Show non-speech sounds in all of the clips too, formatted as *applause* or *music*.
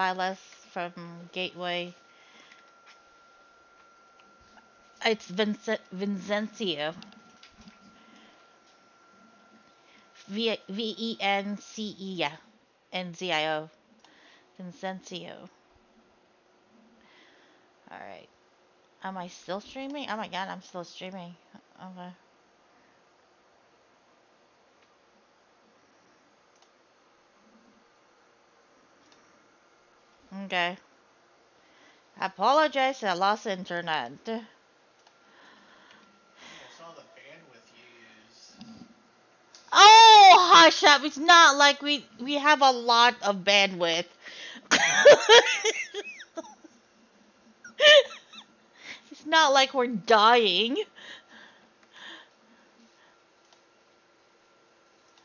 Vilas from Gateway. It's Vincent Vincencio. V E N C E N Z I O. Vincencio. All right. Am I still streaming? Oh my god, I'm still streaming. Okay. Okay. Apologize, I lost internet. Oh, hush up. It's not like we we have a lot of bandwidth. *laughs* it's not like we're dying.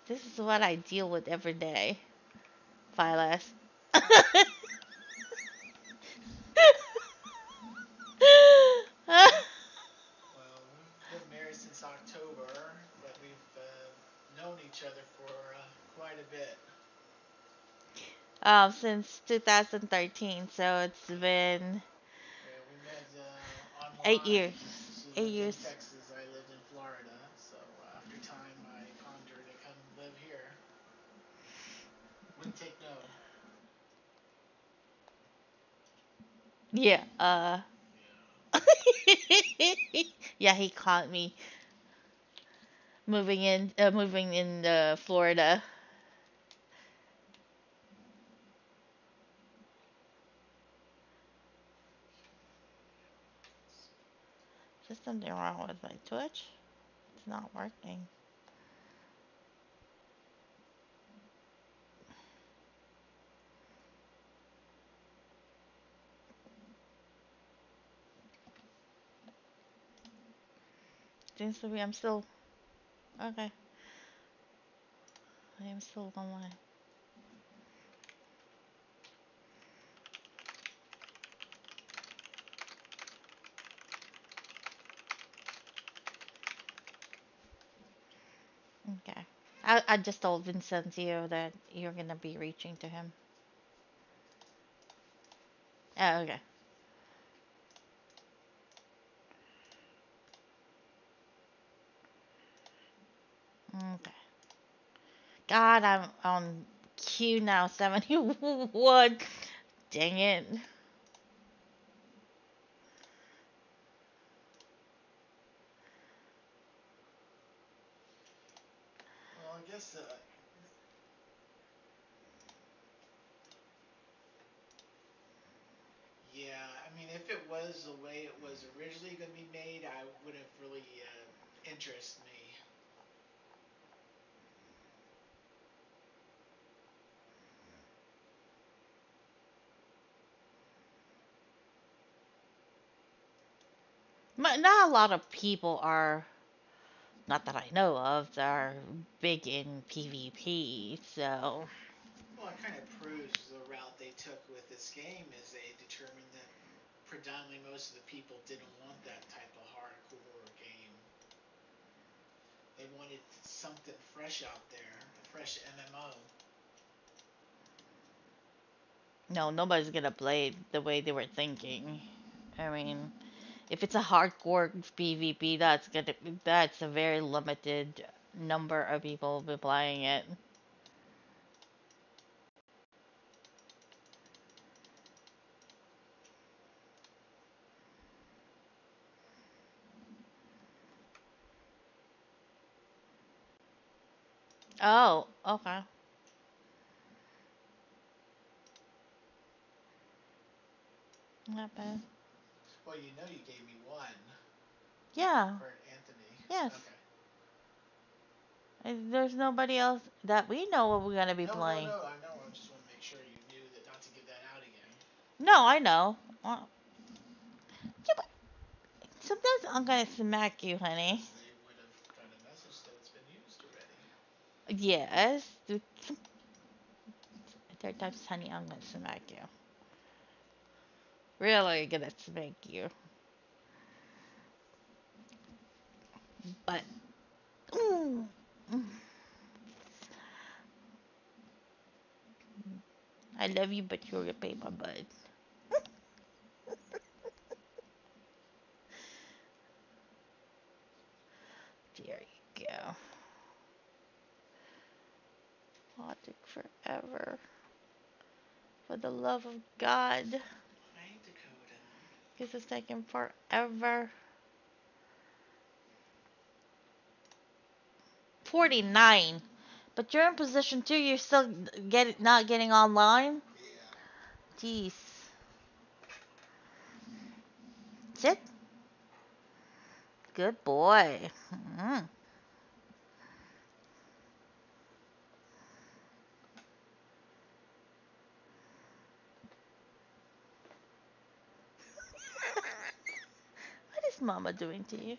This is what I deal with every day. Well, *laughs* each other for uh, quite a bit. um, since 2013, so it's been Yeah, met uh, eight years. Eight years. Texas, I lived in Florida, so uh, after time, I her to come live here. Wouldn't take no. Yeah, uh. Yeah. *laughs* yeah, he caught me moving in, uh, moving in uh, Florida. There something wrong with my Twitch? It's not working. Seems to be I'm still okay. I am still online. Okay. I I just told Vincencio that you're gonna be reaching to him. Oh, okay. Okay. God, I'm on queue now, 71. Dang it. Well, I guess. Uh, yeah, I mean, if it was the way it was originally going to be made, I wouldn't really uh, interest me. But not a lot of people are, not that I know of, that are big in PvP, so. Well, it kind of proves the route they took with this game is they determined that predominantly most of the people didn't want that type of hardcore game. They wanted something fresh out there, a fresh MMO. No, nobody's gonna play it the way they were thinking. I mean, if it's a hardcore PvP, that's gonna that's a very limited number of people will be playing it. Oh, okay. Not bad. Well, you know you gave me one Yeah. for Anthony. Yes. Okay. There's nobody else that we know what we're gonna be no, playing. no, no, I know. I just want to make sure you knew that not to give that out again. No, I know. Well, yeah, but sometimes I'm gonna smack you, honey. They would have got a message that it's been used already. Yes. Third time's honey, I'm gonna smack you. Really gonna smack you. But. I love you, but you're a pay my butt. There you go. Logic forever. For the love of God. This is taking forever. 49. But you're in position two. You're still get not getting online. Yeah. Jeez. Sit. Good boy. Mm. Is Mama doing to you?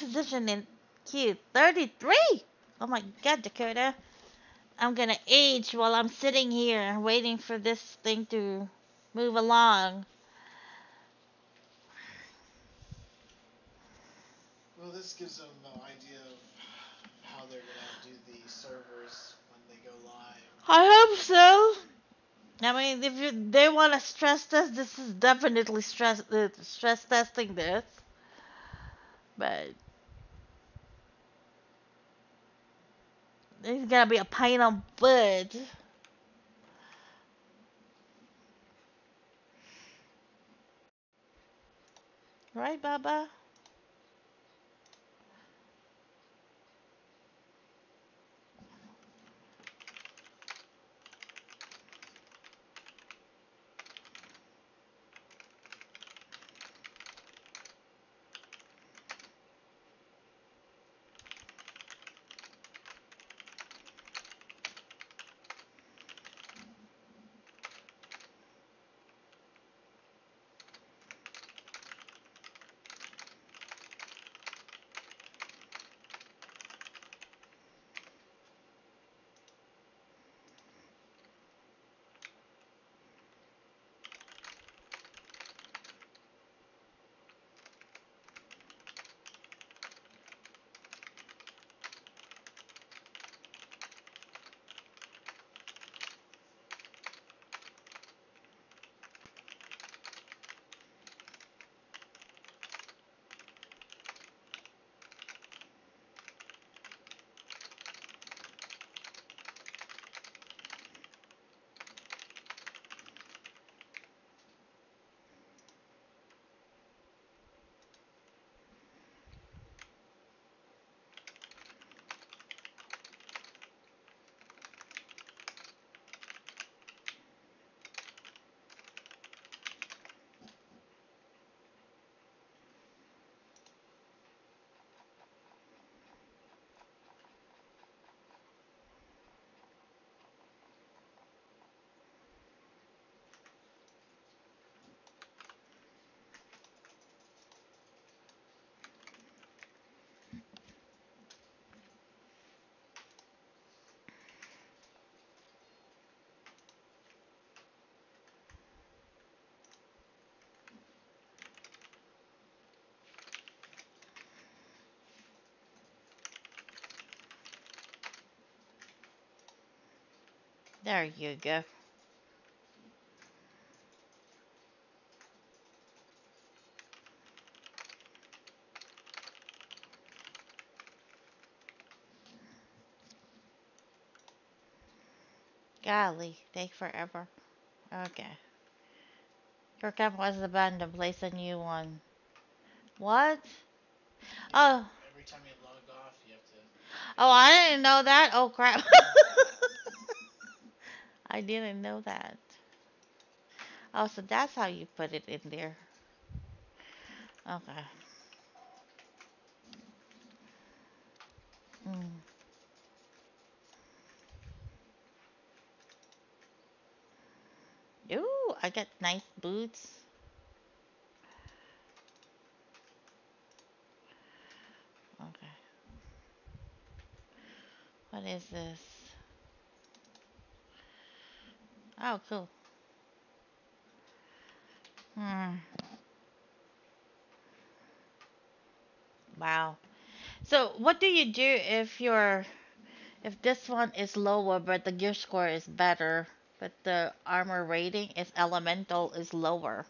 Position in cute. 33. Oh my God, Dakota. I'm gonna age while I'm sitting here waiting for this thing to move along. Well, this gives them an idea of how they're gonna do the servers when they go live. I hope so. I mean, if you, they want to stress test, this is definitely stress uh, stress testing this. But it's gonna be a pain on butt. Right, Baba? There you go. Golly, take forever. Okay. Your camp was abandoned. Place a new one. What? Oh, Every time oh. you log off, you have to. oh, I didn't know that. Oh crap. *laughs* I didn't know that. Oh, so that's how you put it in there. Okay. Mm. Ooh, I got nice boots. Okay. What is this? Oh, cool. Hmm. Wow. So, what do you do if your if this one is lower but the gear score is better? but the armor rating is elemental is lower.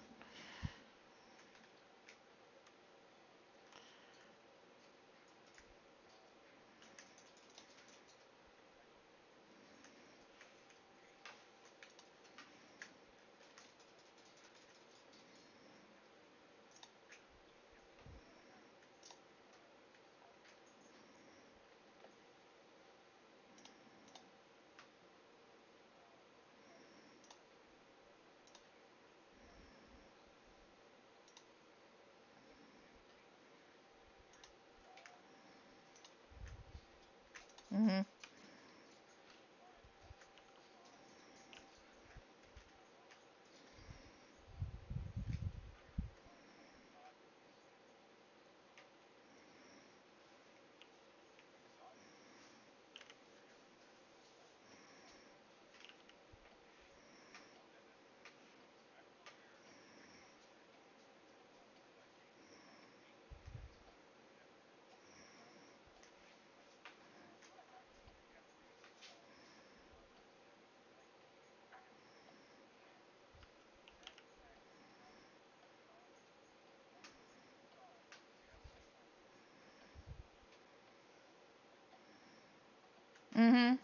Mhm.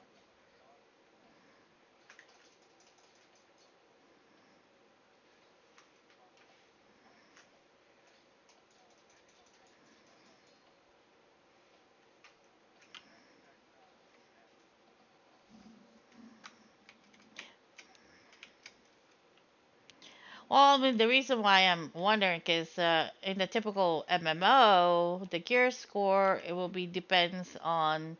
Well, I mean, the reason why I'm wondering is uh, in the typical MMO, the gear score it will be depends on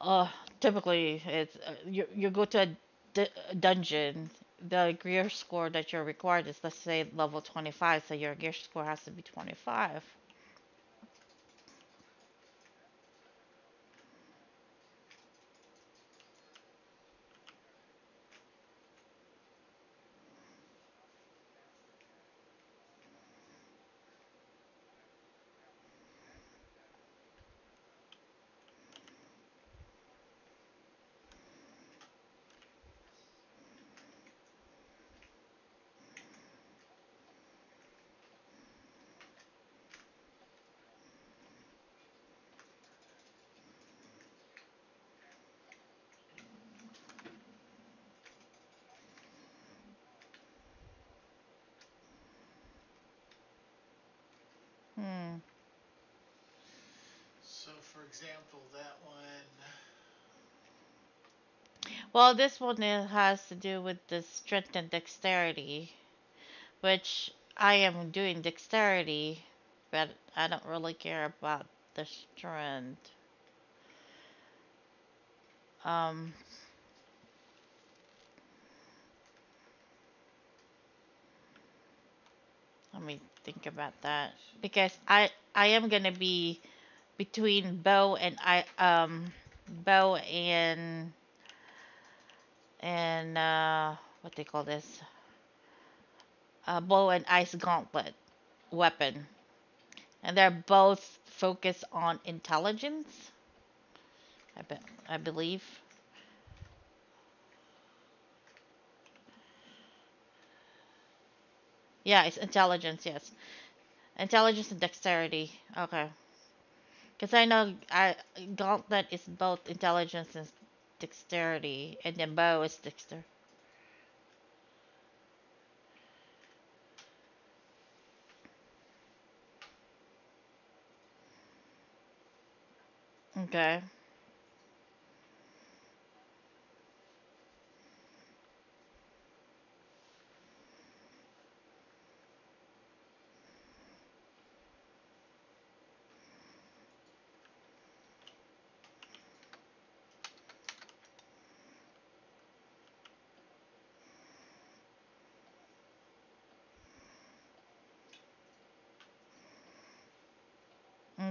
uh typically it's uh, you you go to a d- dungeon, the gear score that you're required is let's say level 25, so your gear score has to be 25. Hmm. So, for example, that one. Well, this one has to do with the strength and dexterity, which I am doing dexterity, but I don't really care about the strength. Um, let me think about that because I I am gonna be between bow and I um bow and and uh what they call this uh, bow and ice gauntlet weapon, and they're both focused on intelligence. I bet I believe. Yeah, it's intelligence. Yes, intelligence and dexterity. Okay, because I know I gauntlet is both intelligence and dexterity, and then bow is dexter. Okay.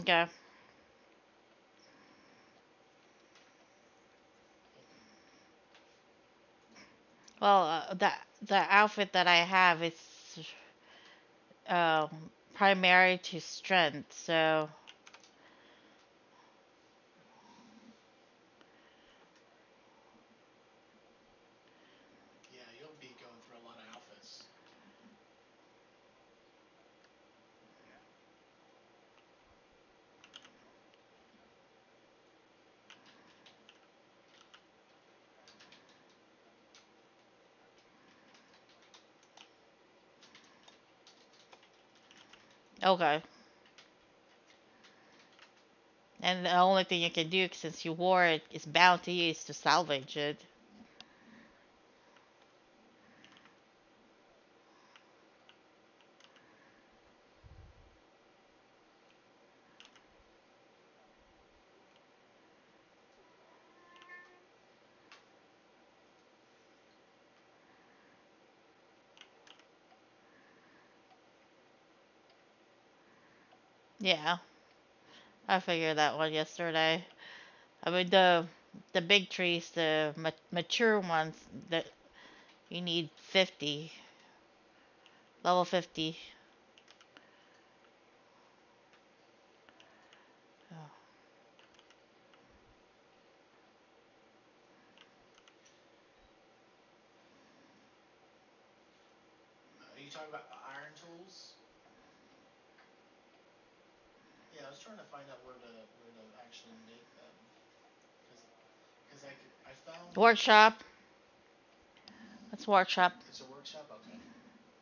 Okay. Well, uh, the the outfit that I have is um primary to strength, so Okay. And the only thing you can do since you wore it is bounty is to salvage it. Yeah. I figured that one yesterday. I mean the the big trees, the ma- mature ones that you need 50, level 50. Oh. Are you talking about the iron tools? Yeah, I was trying to find out where to where to actually make them, cause, 'cause I could I found Workshop. That's workshop. it's a workshop. Okay.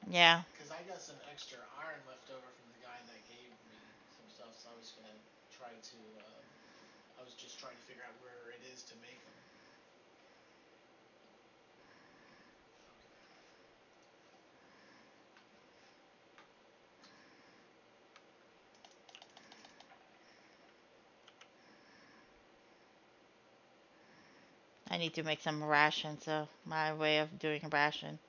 Yeah. Cause I got some extra iron left over from the guy that gave me some stuff, so I was gonna try to. Uh, I was just trying to figure out where it is to make them. I need to make some ration, so my way of doing ration.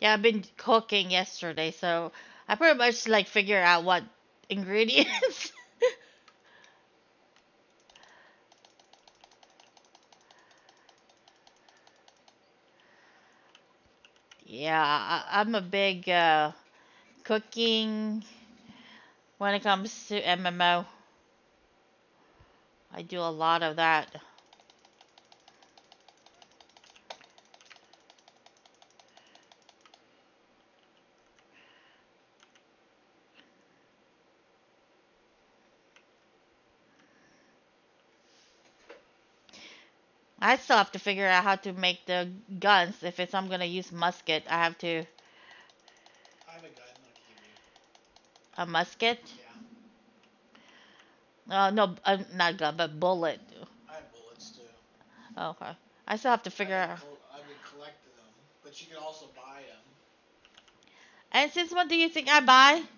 Yeah, I've been cooking yesterday, so I pretty much like figure out what ingredients. *laughs* yeah, I, I'm a big uh, cooking when it comes to MMO. I do a lot of that. I still have to figure out how to make the guns. If it's I'm gonna use musket, I have to I have a gun. I can give you. a musket. Yeah. Uh, no, uh, not gun, but bullet. I have bullets too. Okay. I still have to figure I've out. col- I've been collecting them, but you can also buy them. And since when do you think I buy? *laughs*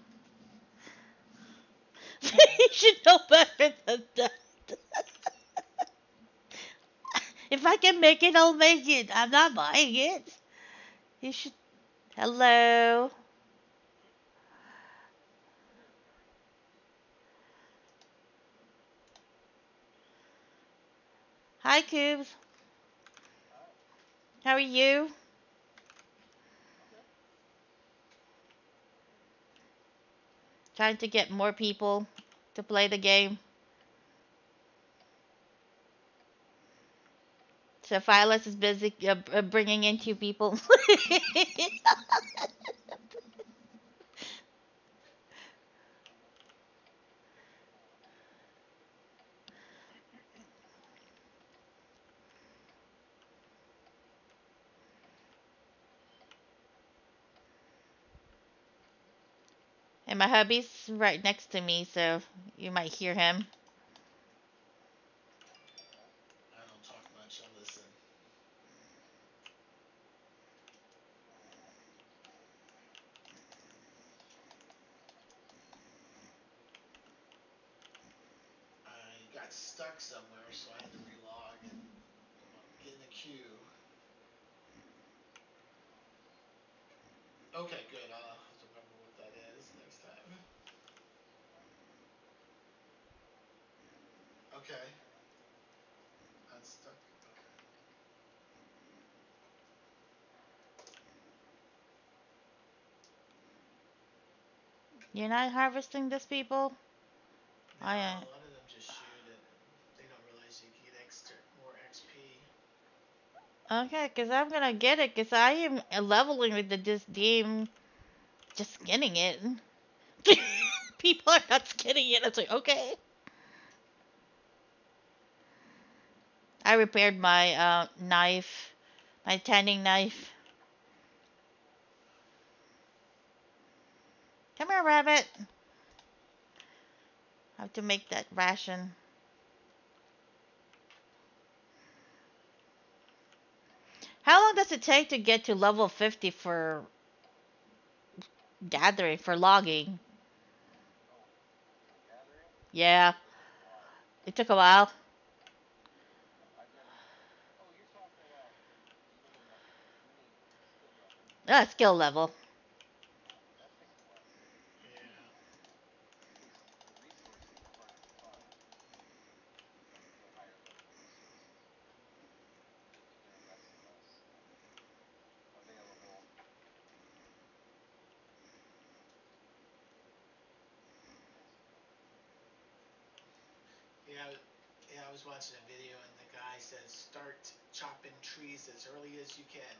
*laughs* you should know better than that. *laughs* if I can make it, I'll make it. I'm not buying it. You should. Hello. Hi, Cubes. How are you? Trying to get more people to play the game. So Phyllis is busy uh, uh, bringing in two people. *laughs* and my hubby's right next to me, so you might hear him. I don't talk much. I listen. I got stuck somewhere, so I had to relog and get in the queue. Okay, good. I'll have to remember what that is next time. Okay. Unstuck. Okay. You're not harvesting this, people? Now, I, uh, a lot of them just shoot and They don't realize you get extra more XP. Okay, because I'm gonna get it, because I am leveling with the, this game, just getting it. *laughs* People are not getting it. It's like, okay. I repaired my uh, knife, my tanning knife. Come here, rabbit. I have to make that ration. How long does it take to get to level 50 for gathering, for logging? Yeah, it took a while. Ah, skill level. I was watching a video and the guy says start chopping trees as early as you can.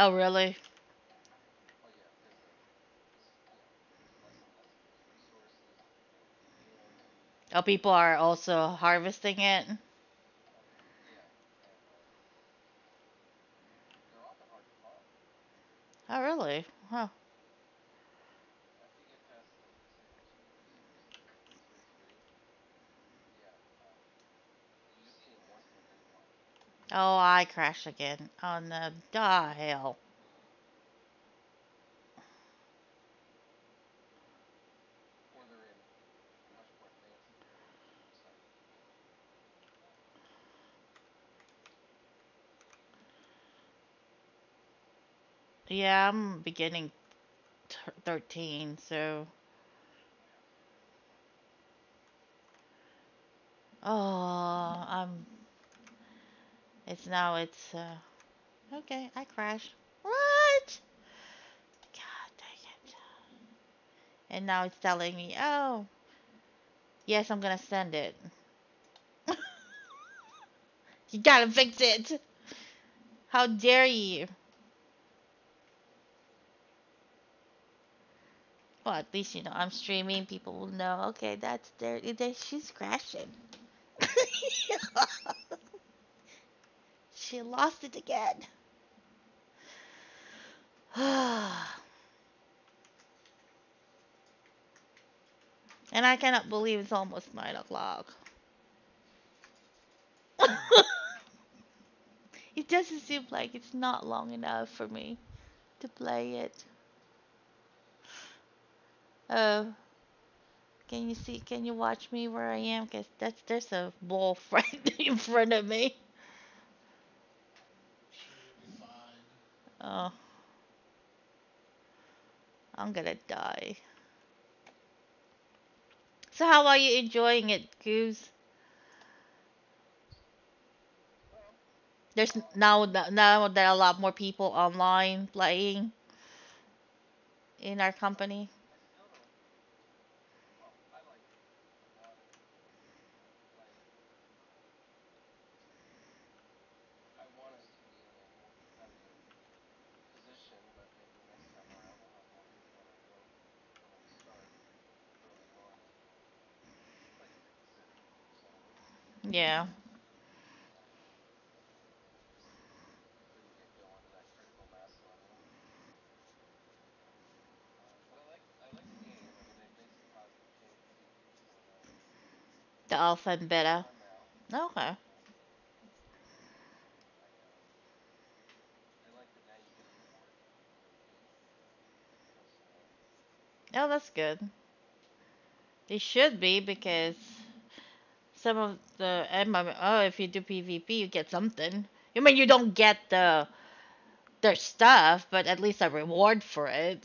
Oh, really? Oh, people are also harvesting it. Oh, really? Huh. Oh, I crashed again. Oh, On the the hell. Yeah, I'm beginning t- 13, so. Oh, I'm. It's now, it's. uh Okay, I crashed. What? God dang it. And now it's telling me, oh, yes, I'm gonna send it. *laughs* you gotta fix it. How dare you? Well, at least you know I'm streaming. People will know. Okay, that's there. there she's crashing. *laughs* she lost it again. *sighs* and I cannot believe it's almost nine o'clock. *laughs* it doesn't seem like it's not long enough for me to play it. Oh, can you see? Can you watch me where I am? Cause that's there's a wolf *laughs* right in front of me. Pure fun. Oh, I'm gonna die. So how are you enjoying it, Goose? There's now now are a lot more people online playing in our company. Yeah. The alpha and beta. Okay. Oh, that's good. They should be because some of the eh, MMO, oh, if you do PvP, you get something. I mean, you don't get the their stuff, but at least a reward for it.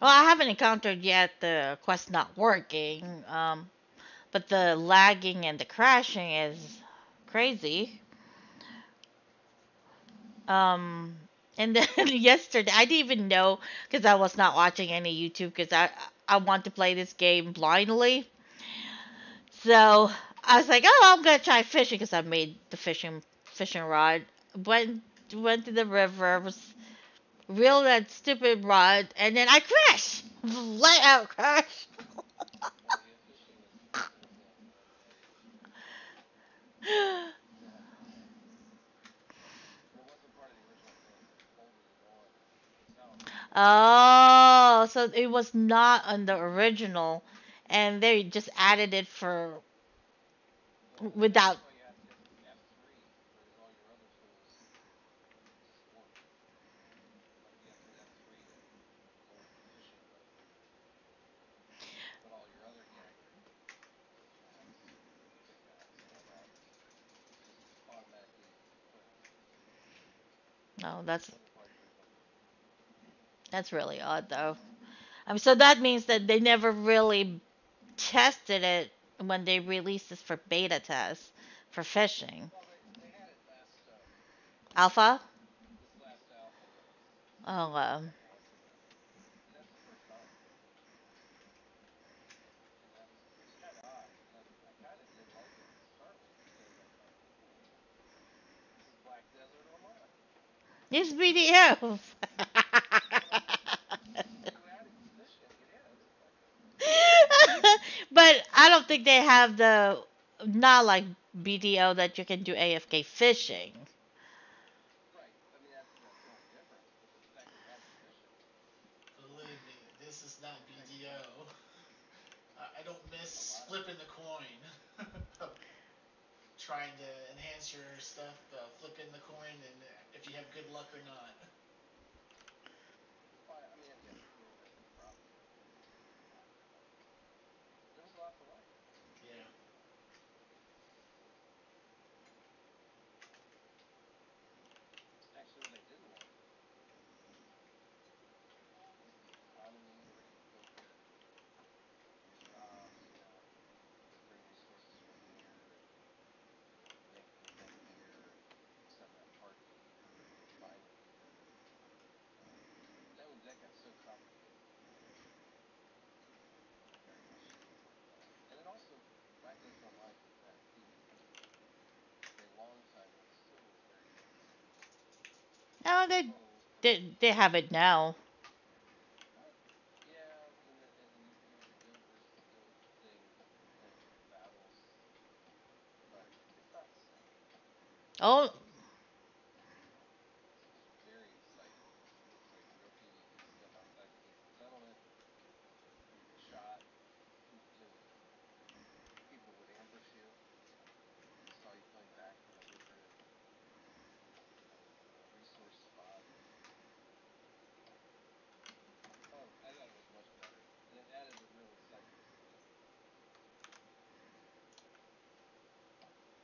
Well, I haven't encountered yet the quest not working, um, but the lagging and the crashing is crazy. Um, and *laughs* then yesterday, I didn't even know because I was not watching any YouTube because I I want to play this game blindly. So I was like, oh, I'm gonna try fishing because I made the fishing fishing rod. Went went to the river, was reel that stupid rod, and then I crash! *laughs* Flat out crash! *laughs* oh, so it was not on the original, and they just added it for without No, that's that's really odd though. Um, so that means that they never really tested it when they released this for beta test for fishing. Alpha? Oh, um, It's *laughs* BDF. but I don't think they have the not like BDO that you can do AFK fishing. Believe me, this is not BDO. I don't miss flipping the trying to enhance your stuff, uh, flipping the coin, and if you have good luck or not. *laughs* Oh, they, they, they have it now. Oh,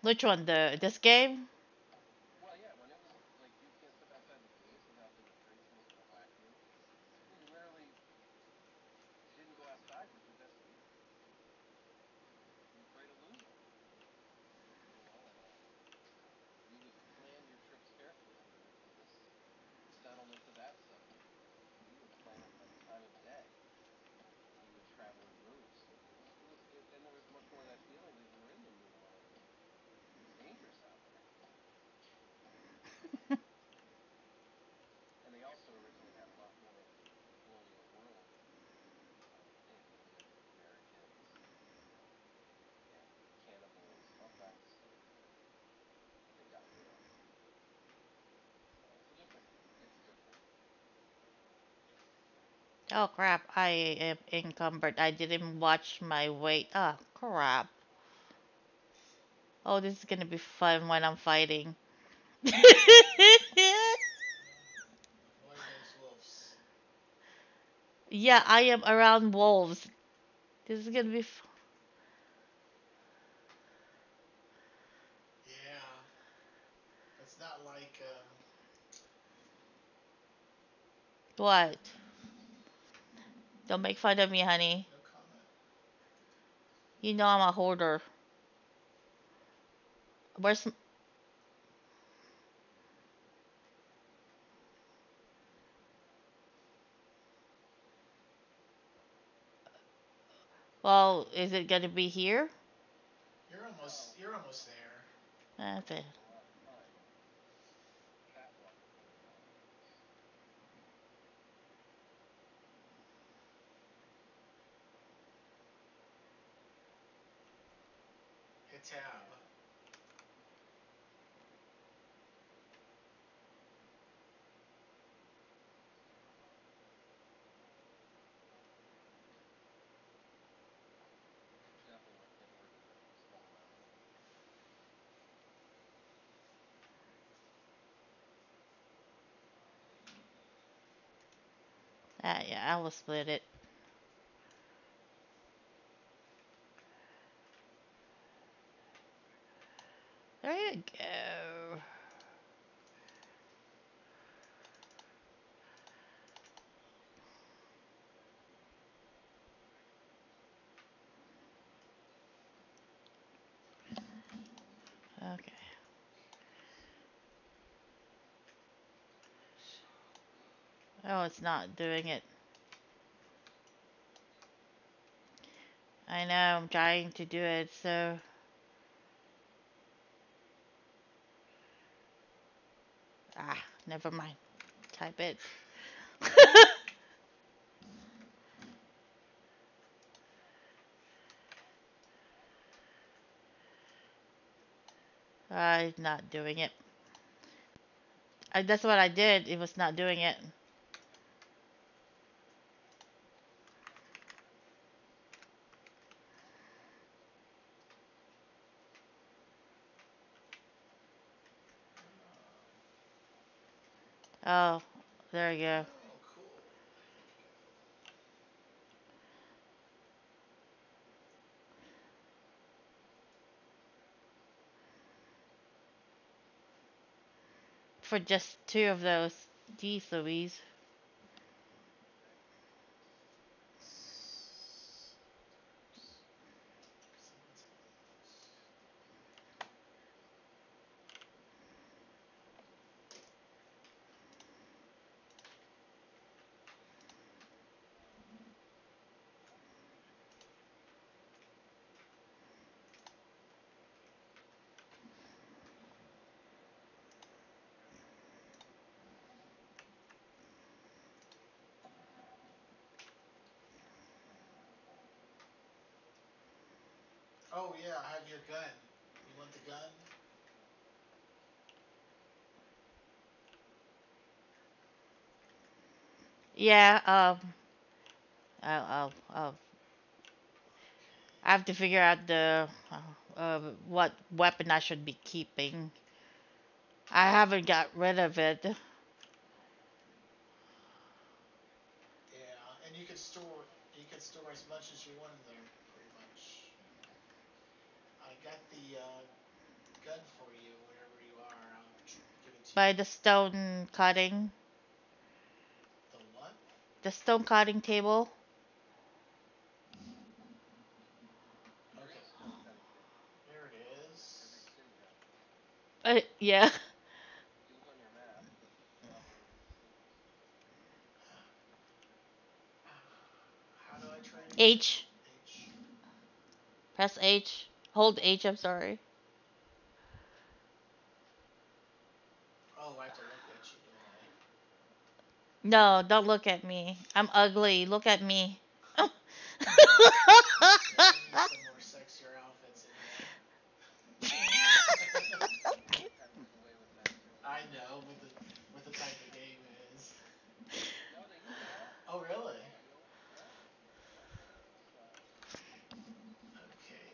which one? The this game? Oh crap, I am encumbered. I didn't watch my weight. Oh crap. Oh, this is gonna be fun when I'm fighting. Avoid those wolves. *laughs* yeah, I am around wolves. This is gonna be f- Yeah. It's not like um, what? Don't make fun of me, honey. You know I'm a hoarder. Where's well, is it gonna be here? You're almost you're almost there. That's it. A lot of time. Catwalk. Hit tab. Definitely want to get rid of the small amount. Ah, yeah, I will split it. There you go. Okay. It's not doing it. I know, I'm trying to do it, so. Ah, never mind. Type it. *laughs* I'm not doing it. I, that's what I did. It was not doing it. Oh, there you go. For just two of those. Geez Louise. Oh yeah, I have your gun. You want the gun? Yeah, um. I'll, I'll, I'll. I have to figure out the. Uh, uh, what weapon I should be keeping. I haven't got rid of it. Yeah, and you can store you can store as much as you want in there, pretty much. I got the uh, gun for you wherever you are. I'll give it to By you. the stone cutting. The what? The stone cutting table. Okay. a stone cutting table. There it is. Every city has it. Uh, yeah. Use on your map. Drop it in cities. How do I trade? it? H. H. Press H. Hold H, I'm sorry. Oh, I have to look at you. No, don't look at me. I'm ugly. Look at me. *laughs* Yeah, I need some more sexier outfits in here. Kind of away with that too. I know, with the with the type of game it is. No, they used to have. Oh really? Yeah,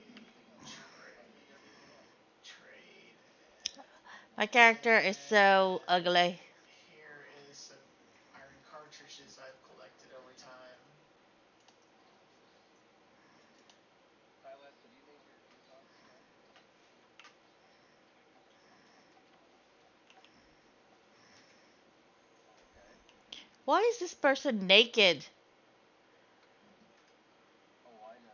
you My character is so ugly. Here is some iron cartridges I've collected over time. Why is this person naked? Oh, I know.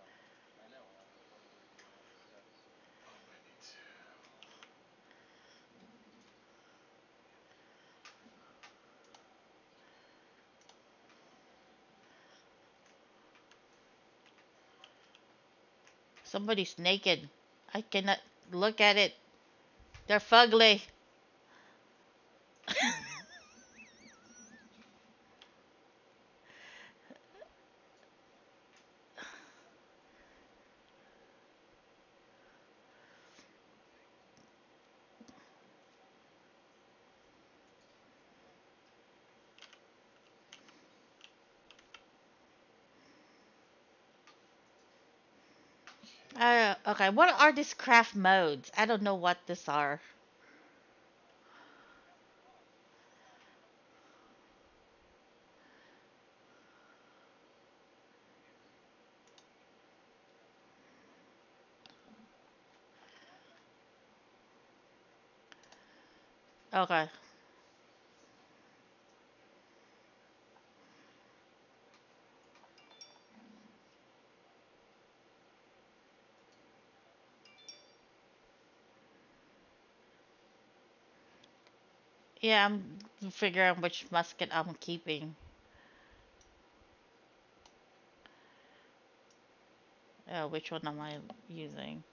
I know. I was wondering uh, the steps. Oh, I need to. Somebody's naked. I cannot look at it. They're fugly. Uh, okay, what are these craft modes? I don't know what these are. Okay. Yeah, I'm figuring which musket I'm keeping. Oh, which one am I using?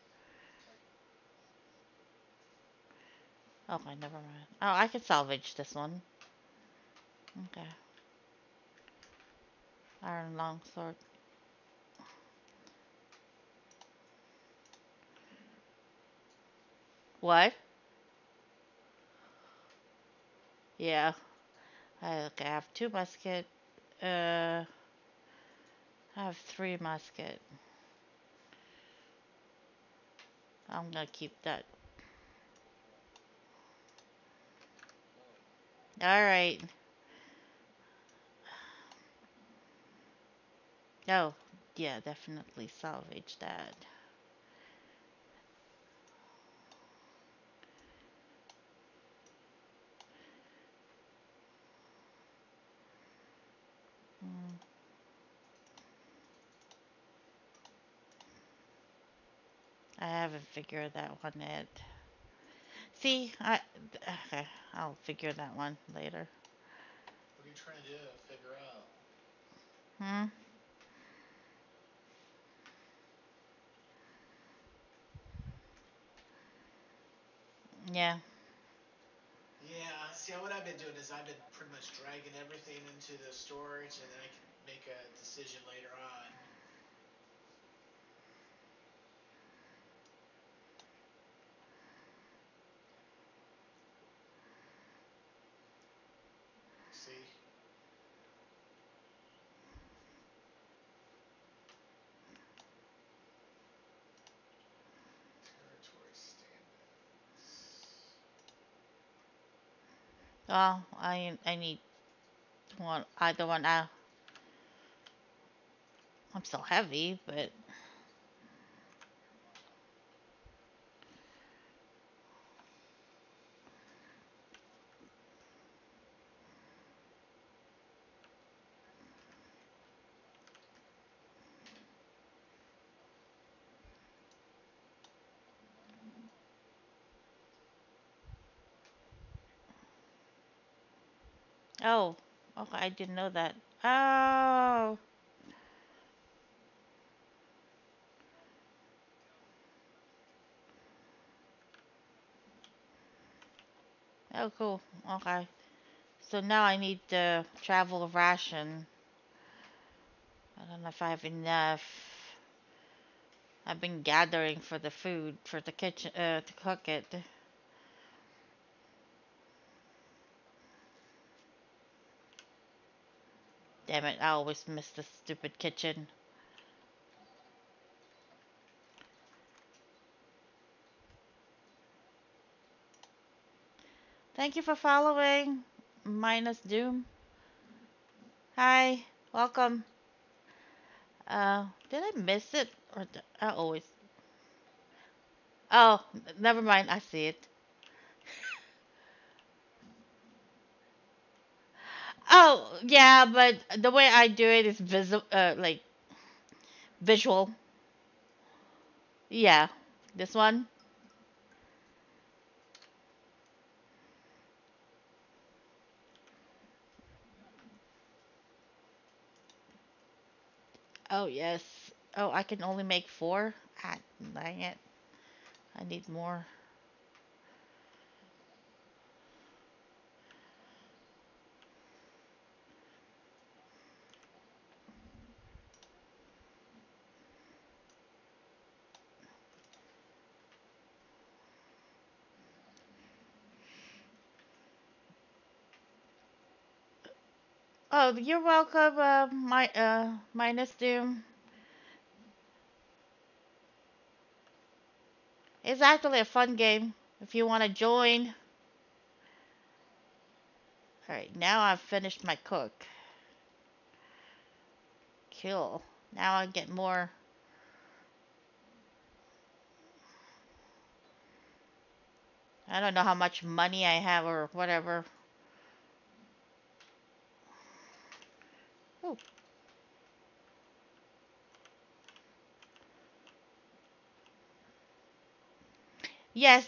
Okay, never mind. Oh, I can salvage this one. Okay. Iron longsword. What? Yeah. I, I have two musket. Uh, I have three musket. I'm gonna keep that. Alright. Oh, yeah, definitely salvage that. Mm. I haven't figured that one yet. See, I okay, I'll figure that one later. What are you trying to do? Figure out. Hmm. Yeah. See, what I've been doing is I've been pretty much dragging everything into the storage, and then I can make a decision later on. Well, I I need either one out. I'm still heavy, but oh, okay, I didn't know that. Oh, oh, cool. Okay, so now I need the travel ration. I don't know if I have enough. I've been gathering for the food for the kitchen uh, to cook it. Damn it! I always miss the stupid kitchen. Thank you for following. Minus Doom. Hi, welcome. Uh, did I miss it or I always? Oh, never mind. I see it. Oh, yeah, but the way I do it is visual, uh, like visual. Yeah, this one. Oh yes. Oh, I can only make four. Ah, dang it. I need more. Oh, you're welcome. Uh, my uh, minus doom. It's actually a fun game. If you want to join. All right, now I've finished my cook. Kill. Now I get more. I don't know how much money I have or whatever. Yes.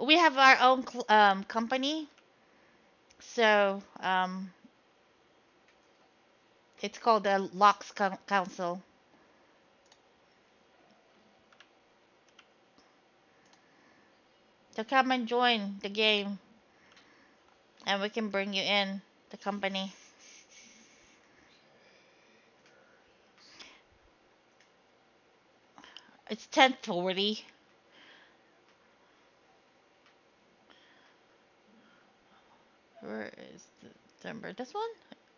We have our own um, company. So, um, it's called the Lux Coun- Council. So come and join the game and we can bring you in the company. It's 1040. Where is the number? This one?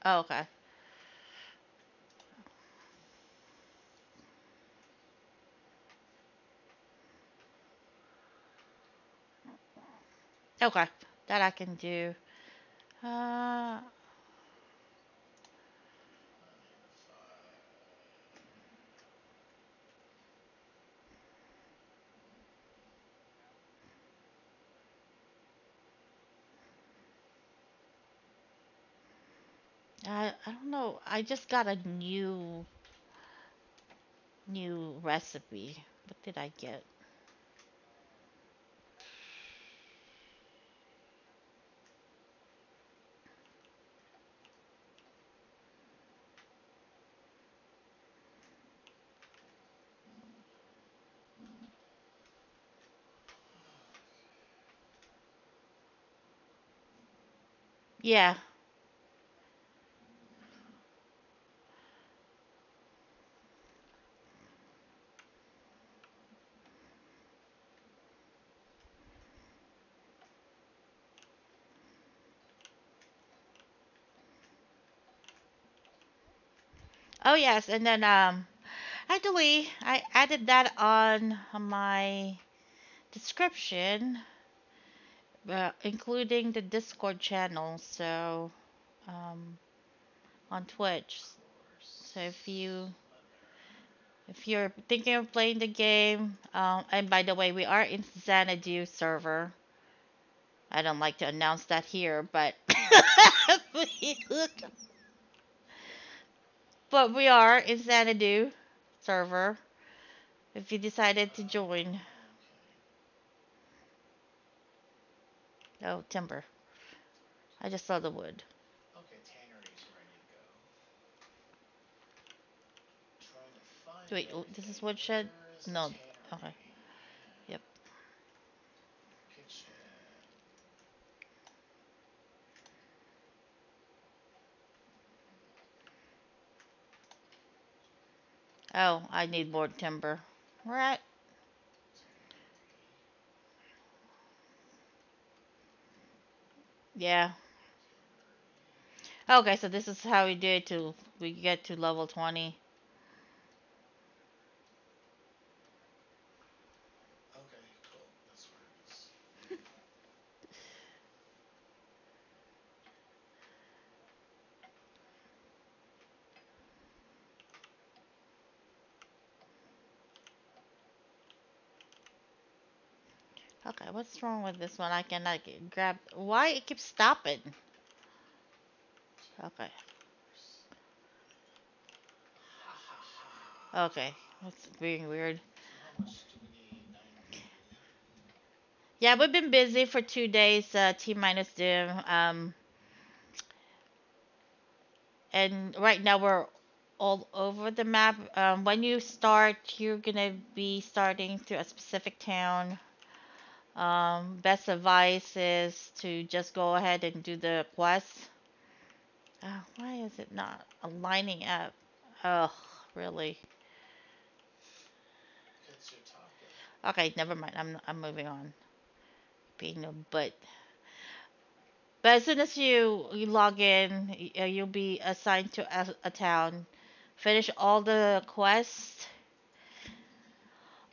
Oh, okay. Okay. That I can do. Uh, I I don't know. I just got a new new recipe. What did I get? Yeah. Oh yes, and then um actually I added that on my description, uh, including the Discord channel. So um on Twitch. So if you if you're thinking of playing the game, um, and by the way, we are in Xanadu server. I don't like to announce that here, but *laughs* but we are in Xanadu server. If you decided to join, oh timber. I just saw the wood. Okay, tannery's ready to go. Trying to find Wait, oh, this is woodshed? Where is the No. Okay. Oh, I need more timber. Right. Yeah. Okay, so this is how we do it till we get to level 20. Okay, cool. That's where it is. Okay, what's wrong with this one? I cannot grab. Why it keeps stopping? Okay, okay, that's being weird. How much do we need? 950. Yeah, we've been busy for two days. Uh, T minus Doom. Um, and right now we're all over the map. Um, when you start, you're gonna be starting to a specific town. Um, best advice is to just go ahead and do the quest. Uh, why is it not aligning up? Oh, really? Okay, never mind. I'm I'm moving on. Being a butt. But as soon as you you log in, uh, you'll be assigned to a, a town. Finish all the quests.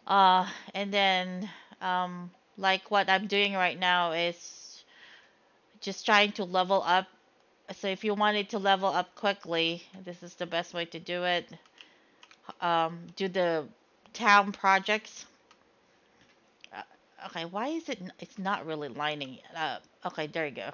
Uh, and then um, like what I'm doing right now is just trying to level up. So if you wanted to level up quickly, this is the best way to do it. Um, do the town projects. Uh, okay, why is it? It's not really lining up. Okay, there you go.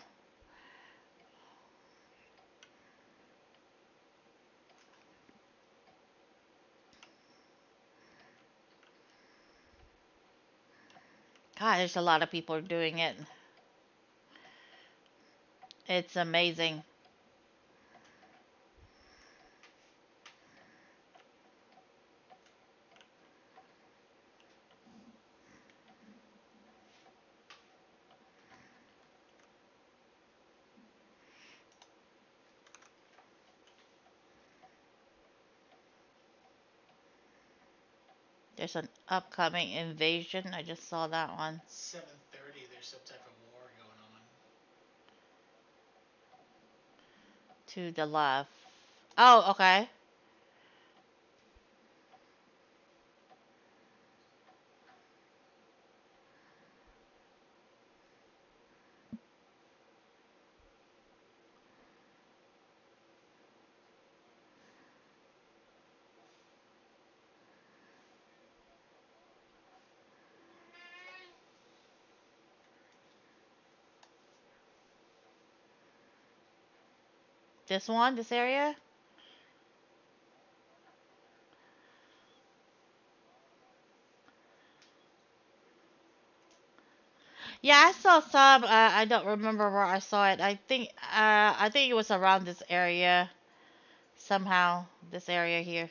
God, there's a lot of people doing it. It's amazing. There's an upcoming invasion. I just saw that one. 730, there's some type of war going on. To the left. Oh, okay. This one, this area? Yeah, I saw some. Uh, I don't remember where I saw it. I think uh, I think it was around this area somehow. This area here.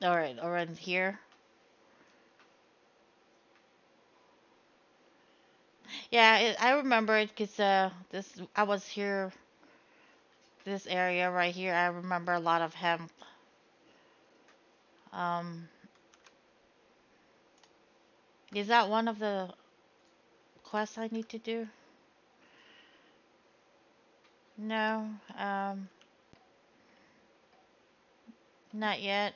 All right, around here. Yeah, it, I remember it because uh, this I was here. This area right here. I remember a lot of hemp. Um, is that one of the quests I need to do? No. Um, not yet.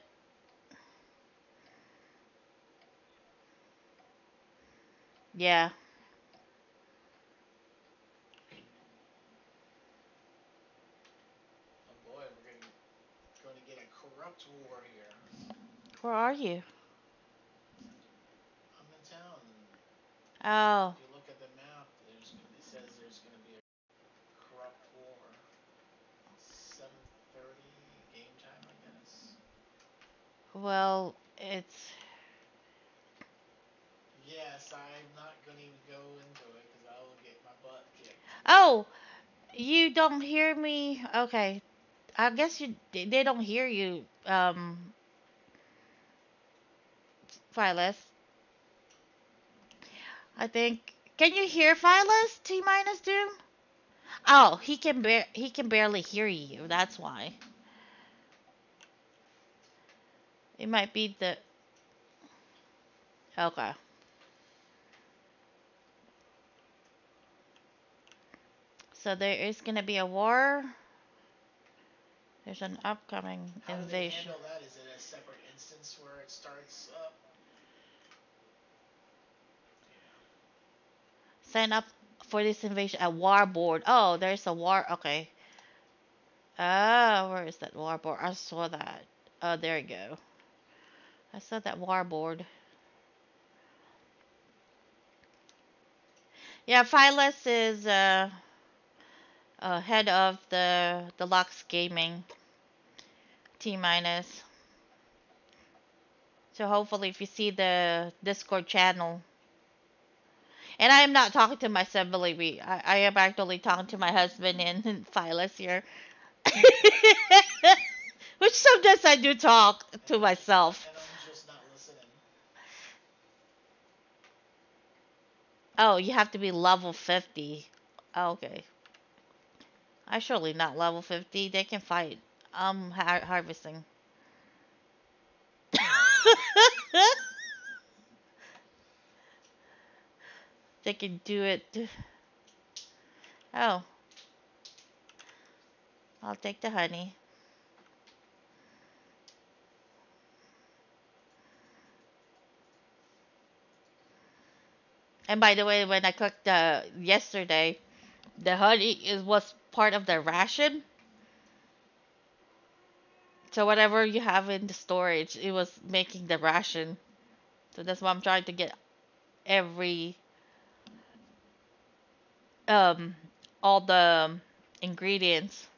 Yeah. Oh boy, we're going to, going to get a corrupt war here. Where are you? I'm in town. Oh, If you look at the map, there's it says there's going to be a corrupt war. 7:30 game time, I guess. well, it's Yes, I'm not going to even go into it because I will get my butt kicked. Oh, you don't hear me? Okay. I guess you they they don't hear you, um, Phyllis. I think. Can you hear Phyllis? T minus Doom? Oh, he can bear he can barely hear you. That's why. It might be the Okay. So there is gonna be a war. There's an upcoming How do they invasion. handle that? Is it a separate instance where it starts up? Sign up for this invasion at war board. Oh, there's a war. Okay. Oh, where is that war board? I saw that. Oh, there you go. I saw that warboard. Yeah, Phylus is uh, uh head of the the Gaming T minus. So hopefully, if you see the Discord channel, and I am not talking to myself, believe me, I, I am actually talking to my husband and *laughs* Phyllis here. *laughs* Which sometimes I do talk to myself. Oh, you have to be level 50. Oh, okay. I surely not level 50. They can fight. I'm har- harvesting. *laughs* they can do it. Oh, I'll take the honey. And by the way, when I cooked uh, yesterday, the honey is was part of the ration. So whatever you have in the storage, it was making the ration. So that's why I'm trying to get every um all the ingredients.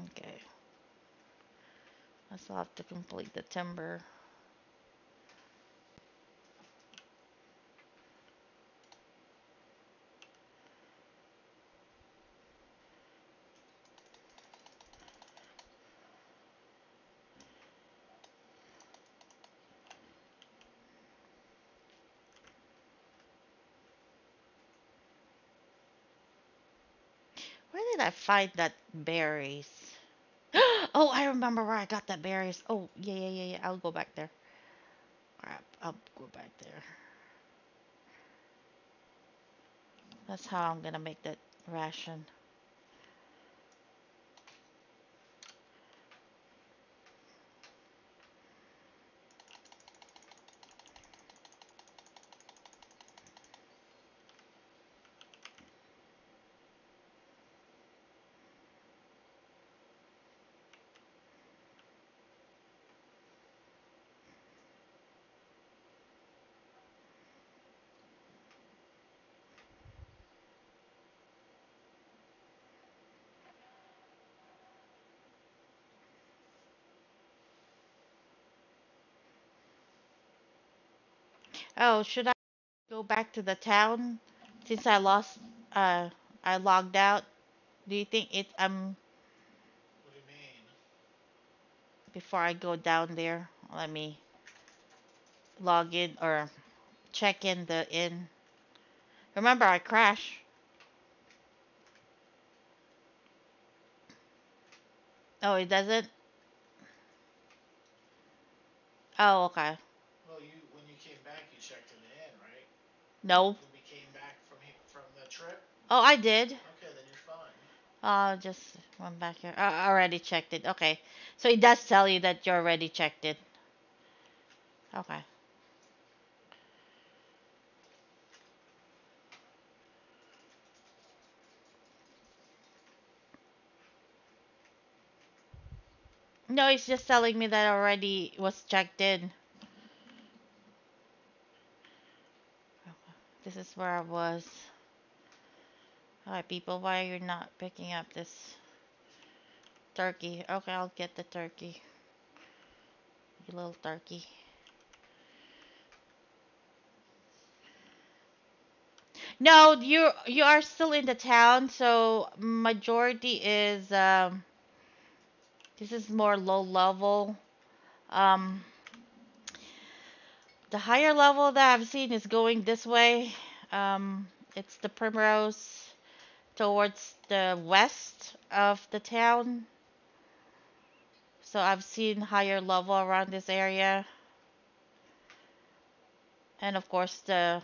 Okay. I still have to complete the timber. Where did I find that berries? *gasps* oh, I remember where I got that berries. Oh, yeah, yeah, yeah, yeah. I'll go back there. I'll go back there. That's how I'm gonna make that ration. Oh, should I go back to the town since I lost uh I logged out? Do you think it um What do you mean? before I go down there, let me log in or check in the in. Remember I crashed. Oh, it doesn't? Oh, okay. Well, you when you came back, you checked in the inn, right? No. When we came back from from. Oh, I did. Okay, then you're fine. Uh, just went back here. I already checked it. Okay. So it does tell you that you already checked it. Okay. No, it's just telling me that already was checked in. This is where I was. Alright, people, why are you not picking up this turkey? Okay, I'll get the turkey. You little turkey. No, you you are still in the town, so majority is um this is more low level. Um the higher level that I've seen is going this way. Um it's the Primrose towards the west of the town. So I've seen higher level around this area. And of course the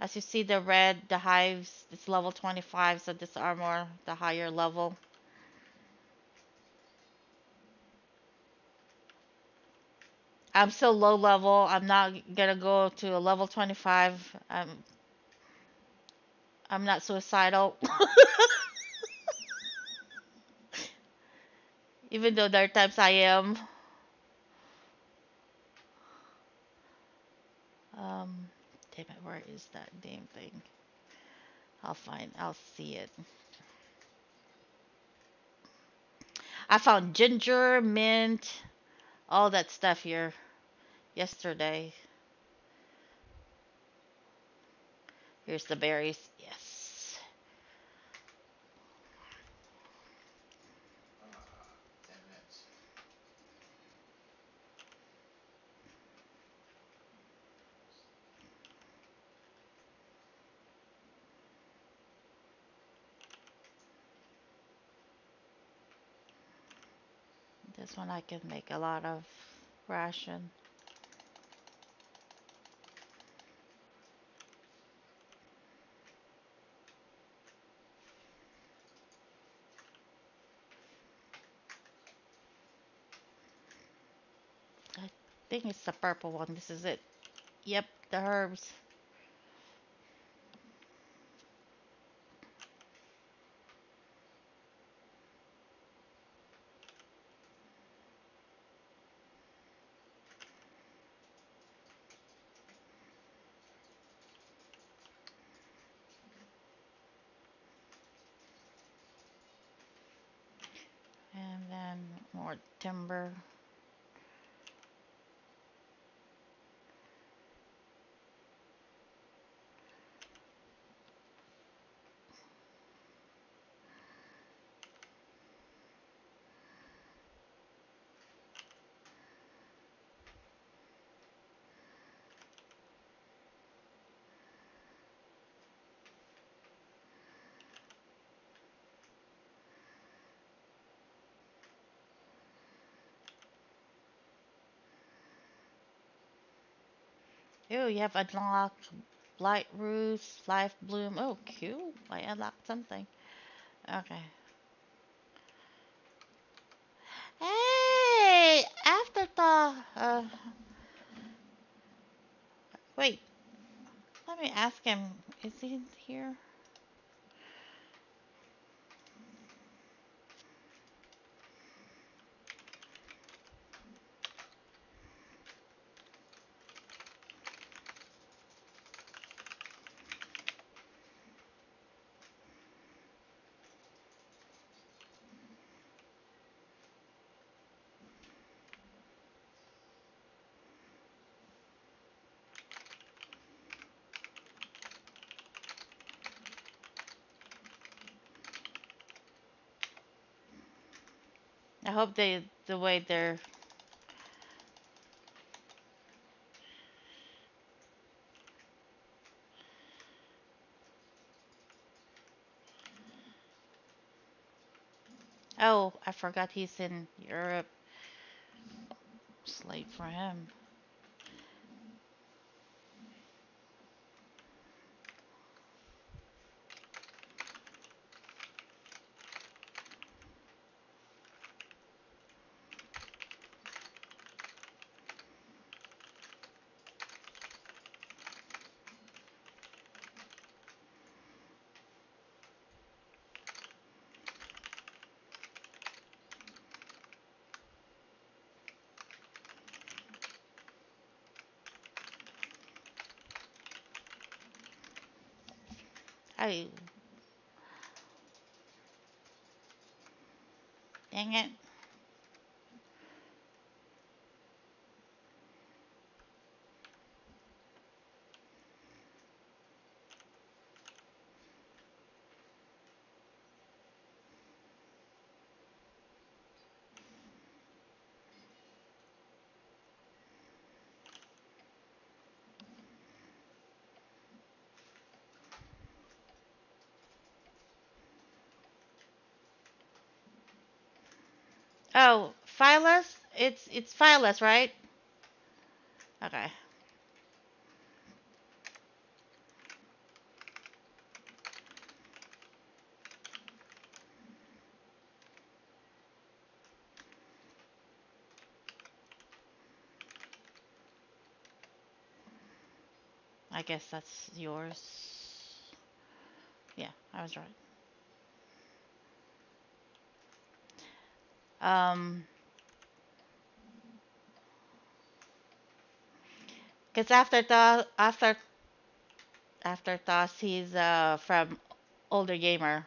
as you see the red, the hives, it's level 25, so this armor, the higher level. I'm still low level. I'm not gonna go to a level 25. I'm I'm not suicidal. *laughs* Even though there are times I am. Um, damn it, where is that damn thing? I'll find, I'll see it. I found ginger, mint, all that stuff here yesterday. Here's the berries. Yes. This one I can make a lot of ration. I think it's the purple one. This is it. Yep, the herbs. And then more timber. Ew, you have unlocked blight roost, life bloom. Oh, cute. I unlocked something. Okay. Hey, afterthought. Uh, wait. Let me ask him. Is he here? Hope they the way they're. Oh, I forgot he's in Europe. It's late for him. I. Dang it. Oh, Phylus? It's it's Phylus, right? Okay. I guess that's yours. Yeah, I was right. Um, cause after after after Toss, he's uh from older gamer.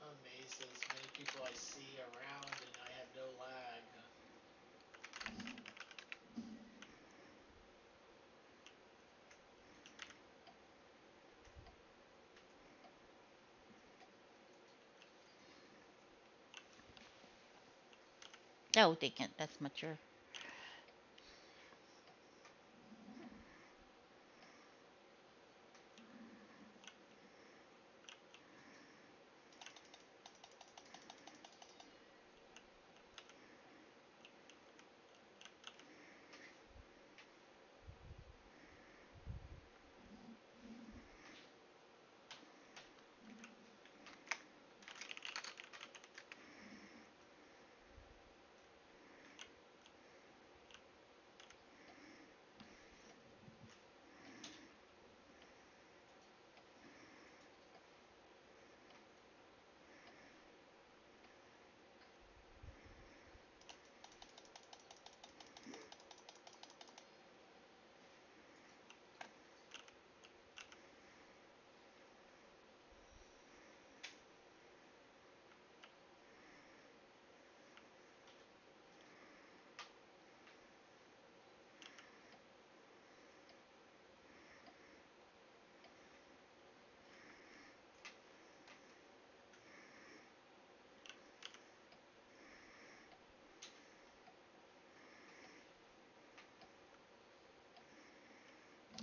Amazed at as many people I see around and I have no lag. They can't. That's mature.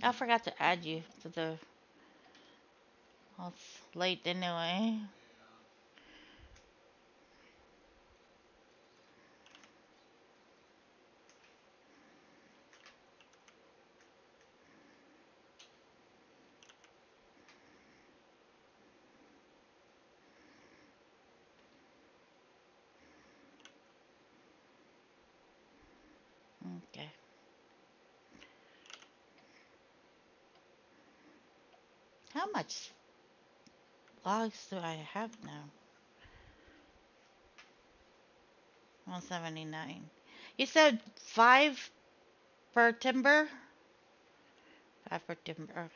I forgot to add you to the. Well, it's late anyway. Yeah. Okay. How much logs do I have now? 179. You said five per timber? Five per timber. Okay.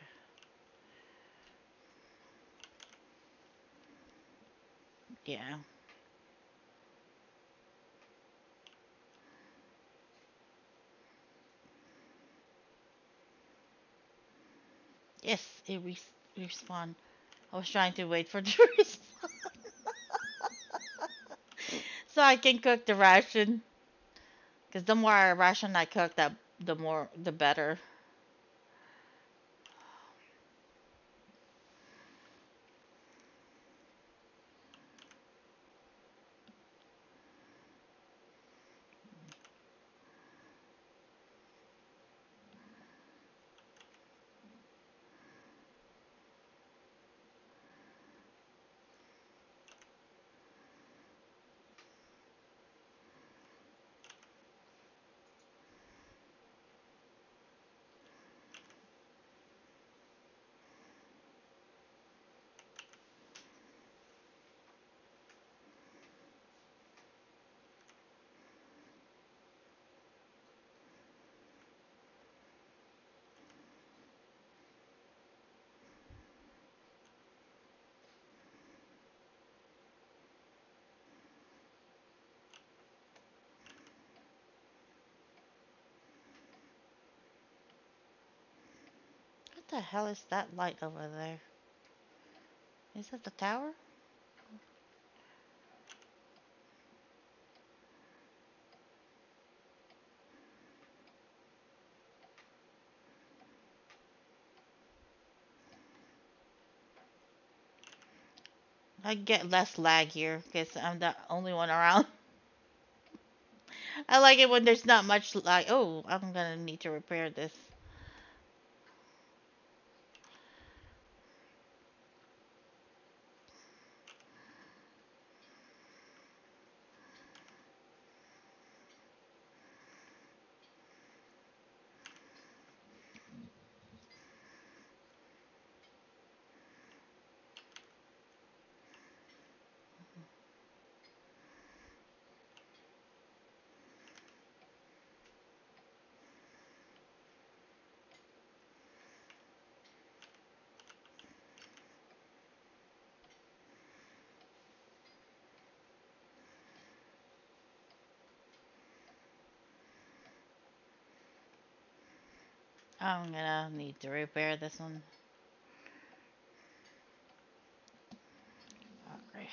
Yeah. Yes, it respawn. I was trying to wait for *laughs* the respawn *laughs* so I can cook the ration. Because the more ration I cook, that the more the better. The hell is that light over there? Is that the tower? I get less lag here because I'm the only one around. *laughs* I like it when there's not much like, oh, I'm gonna need to repair this. I'm gonna need to repair this one. Okay.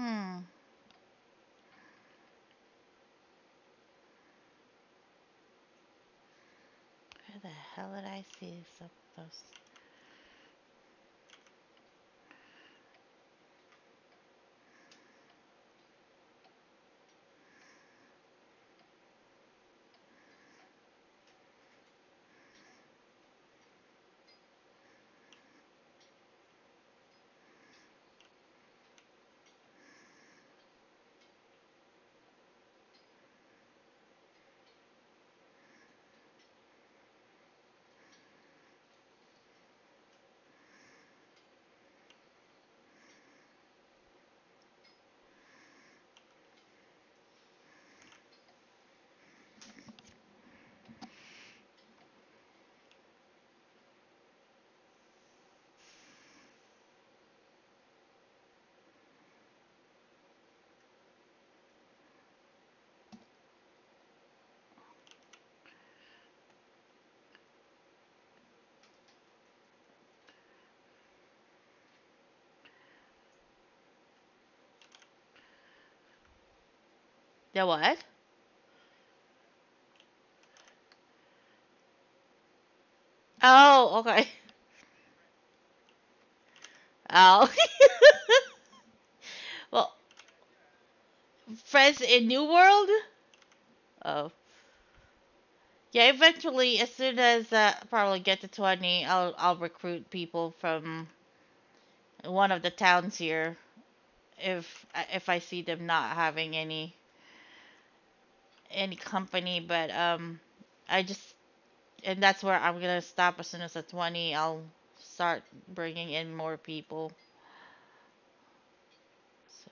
Hmm. Where the hell did I see some The what? Oh, okay. Oh. *laughs* well, friends in New World? Oh. Yeah, eventually, as soon as uh, probably get to 20, I'll I'll recruit people from one of the towns here if if I see them not having any any company, but um I just and that's where I'm gonna stop as soon as at 20. I'll start bringing in more people. So,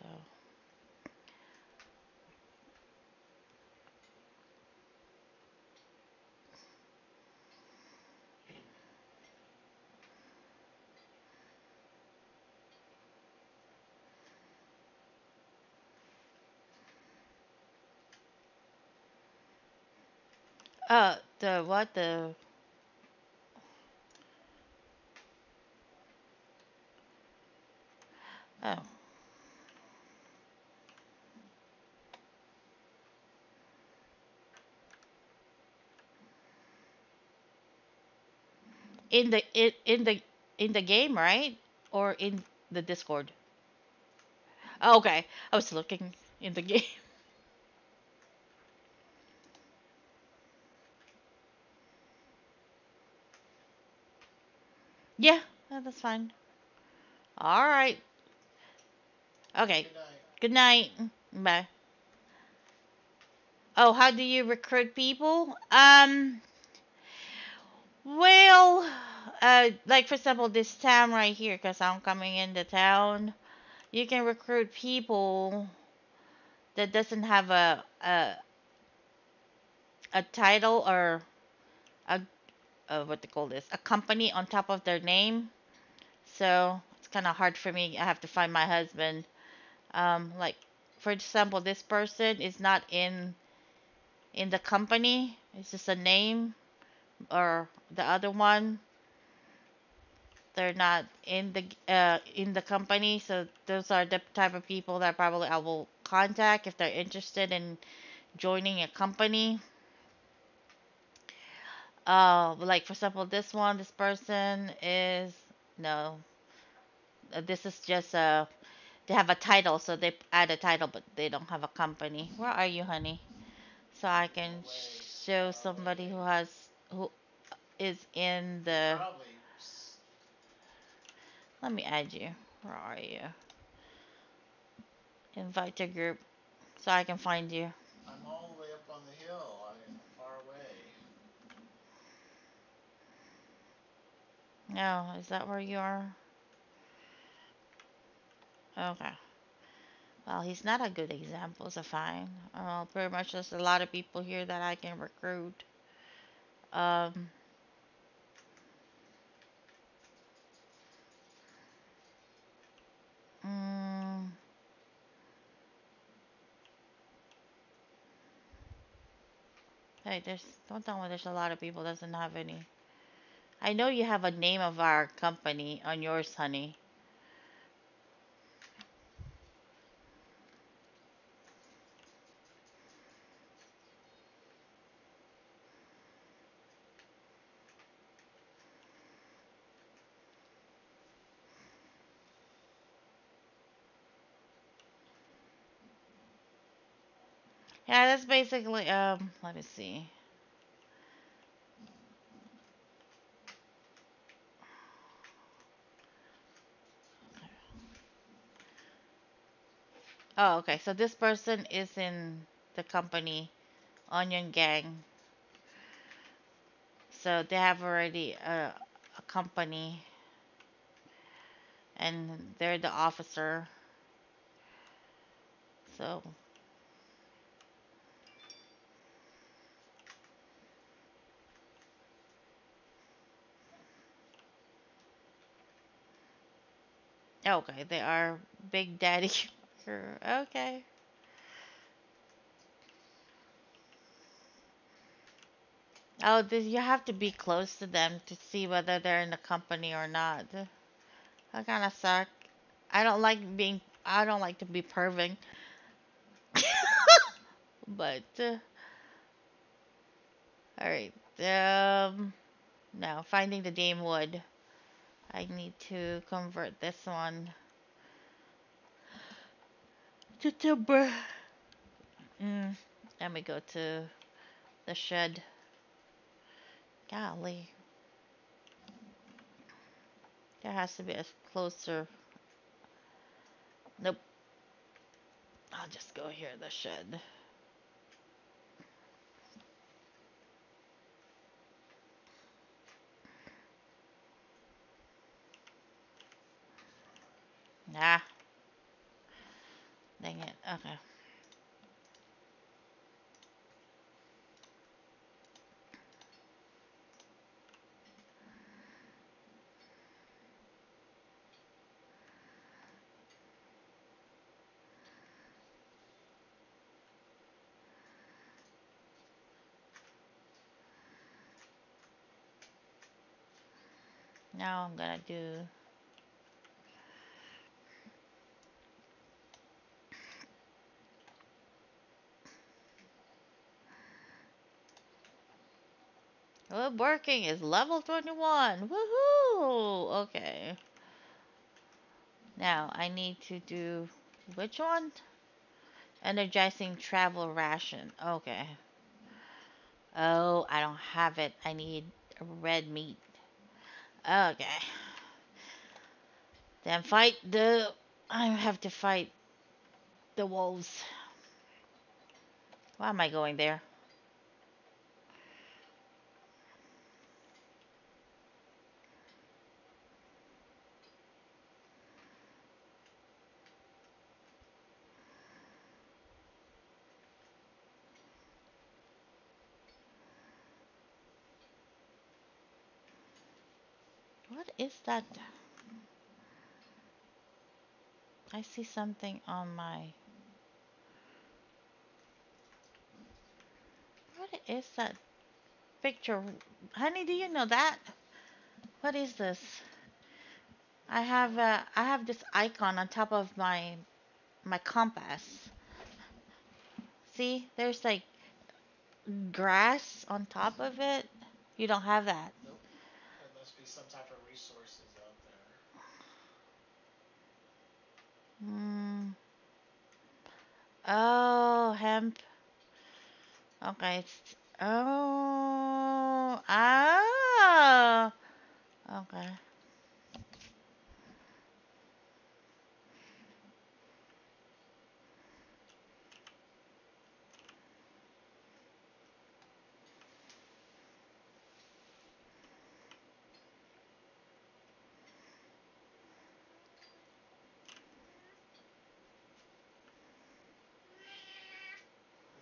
uh, the what the oh in the in, in the in the game, right? Or in the Discord? Oh, okay, I was looking in the *laughs* game. Yeah, that's fine. All right. Okay. Good night. Good night. Bye. Oh, how do you recruit people? Um, well, uh, like for example, this town right here, because I'm coming into town, you can recruit people that doesn't have a a, a title or a, what they call this, a company on top of their name. So it's kind of hard for me. I have to find my husband. Um, like for example, this person is not in in the company. It's just a name, or the other one they're not in the uh, in the company. So those are the type of people that probably I will contact if they're interested in joining a company. Uh, like for example, this one, this person is no, uh, this is just a. they have a title, so they add a title, but they don't have a company. Where are you, honey? So I can show somebody who has who is in the. Let me add you. Where are you? Invite to group so I can find you. I'm all the way up on the hill. I'm far away. No, is that where you are? Okay. Well, he's not a good example, so fine. Uh, pretty much there's a lot of people here that I can recruit. Um, mm, hey, there's don't tell me there's a lot of people doesn't have any. I know you have a name of our company on yours, honey. Yeah, that's basically um. Let me see. Oh, okay. So this person is in the company Onion Gang. So they have already a, a company and they're the officer. So, okay, they are Big Daddy. *laughs* Okay. Oh, this, you have to be close to them to see whether they're in the company or not. That kind of suck. I don't like being. I don't like to be perving. *laughs* but uh, all right. Um, now finding the Dame Wood. I need to convert this one to timber. Mm, me go to the shed. Golly, there has to be a closer. Nope. I'll just go here, the shed. Nah, dang it. Okay. Now I'm gonna do. Woodworking is level 21. Woohoo! Okay. Now I need to do which one? Energizing travel ration. Okay. Oh, I don't have it. I need red meat. Okay. Then fight the. I have to fight the wolves. Why am I going there? That? I see something on my. What is that picture? Honey, do you know that? What is this? I have uh, I have this icon on top of my my compass. See, there's like grass on top of it. You don't have that. Nope. There must be some type of resources out Hmm. Oh, hemp. Okay. It's, oh. Ah. Okay.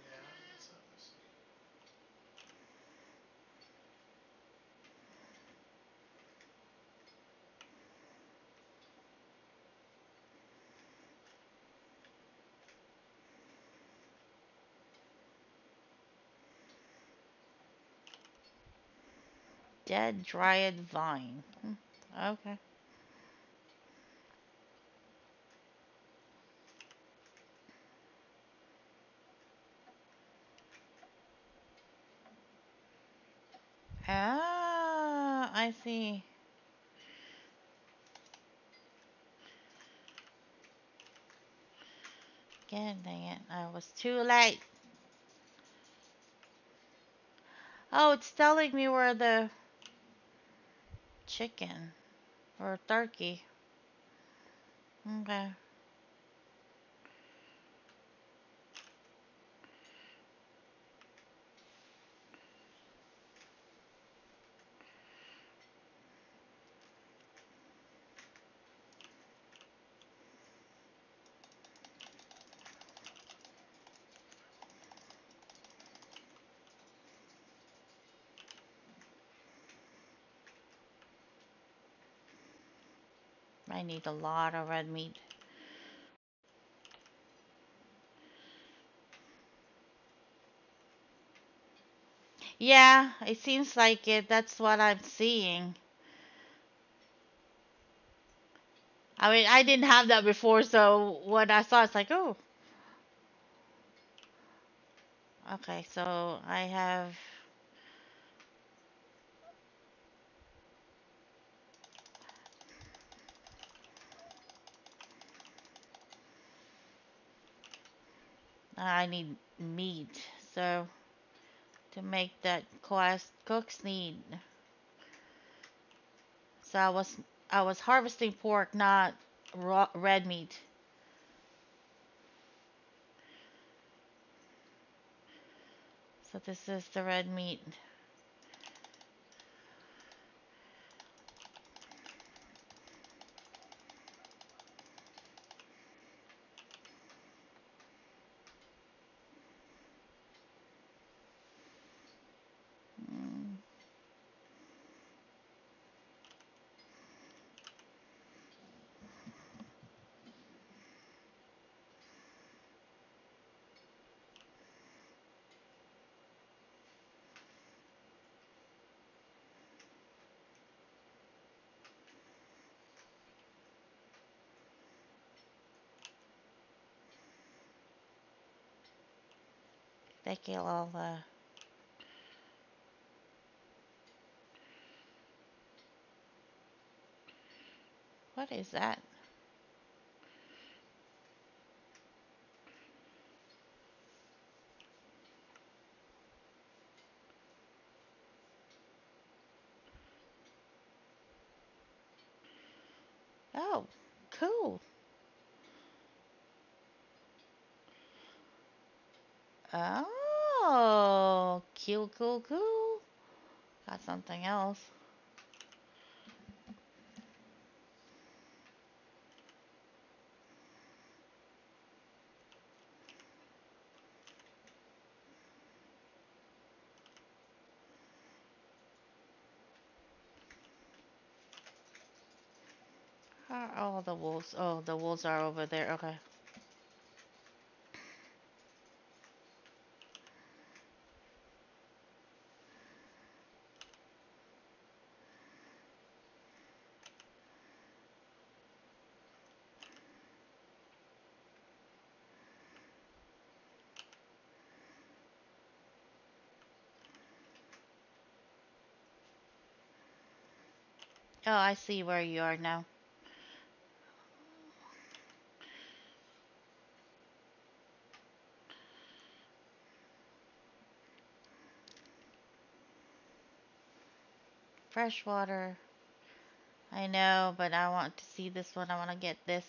Yeah, that's what I see. Dead dryad vine. Hmm, Okay. Ah, I see. God dang it. I was too late. Oh, it's telling me where the chicken or turkey. Okay. Need a lot of red meat. Yeah, it seems like it. That's what I'm seeing. I mean, I didn't have that before, so when I saw, it's like, oh. Okay, so I have. I need meat, so to make that quest, cooks need. So I was I was harvesting pork, not raw red meat. So this is the red meat. Kill all the. What is that? Oh, cool. Oh. Cool, cool, cool. Got something else. Are all the wolves? Oh, the wolves are over there. Okay. Oh, I see where you are now. Fresh water. I know, but I want to see this one. I want to get this.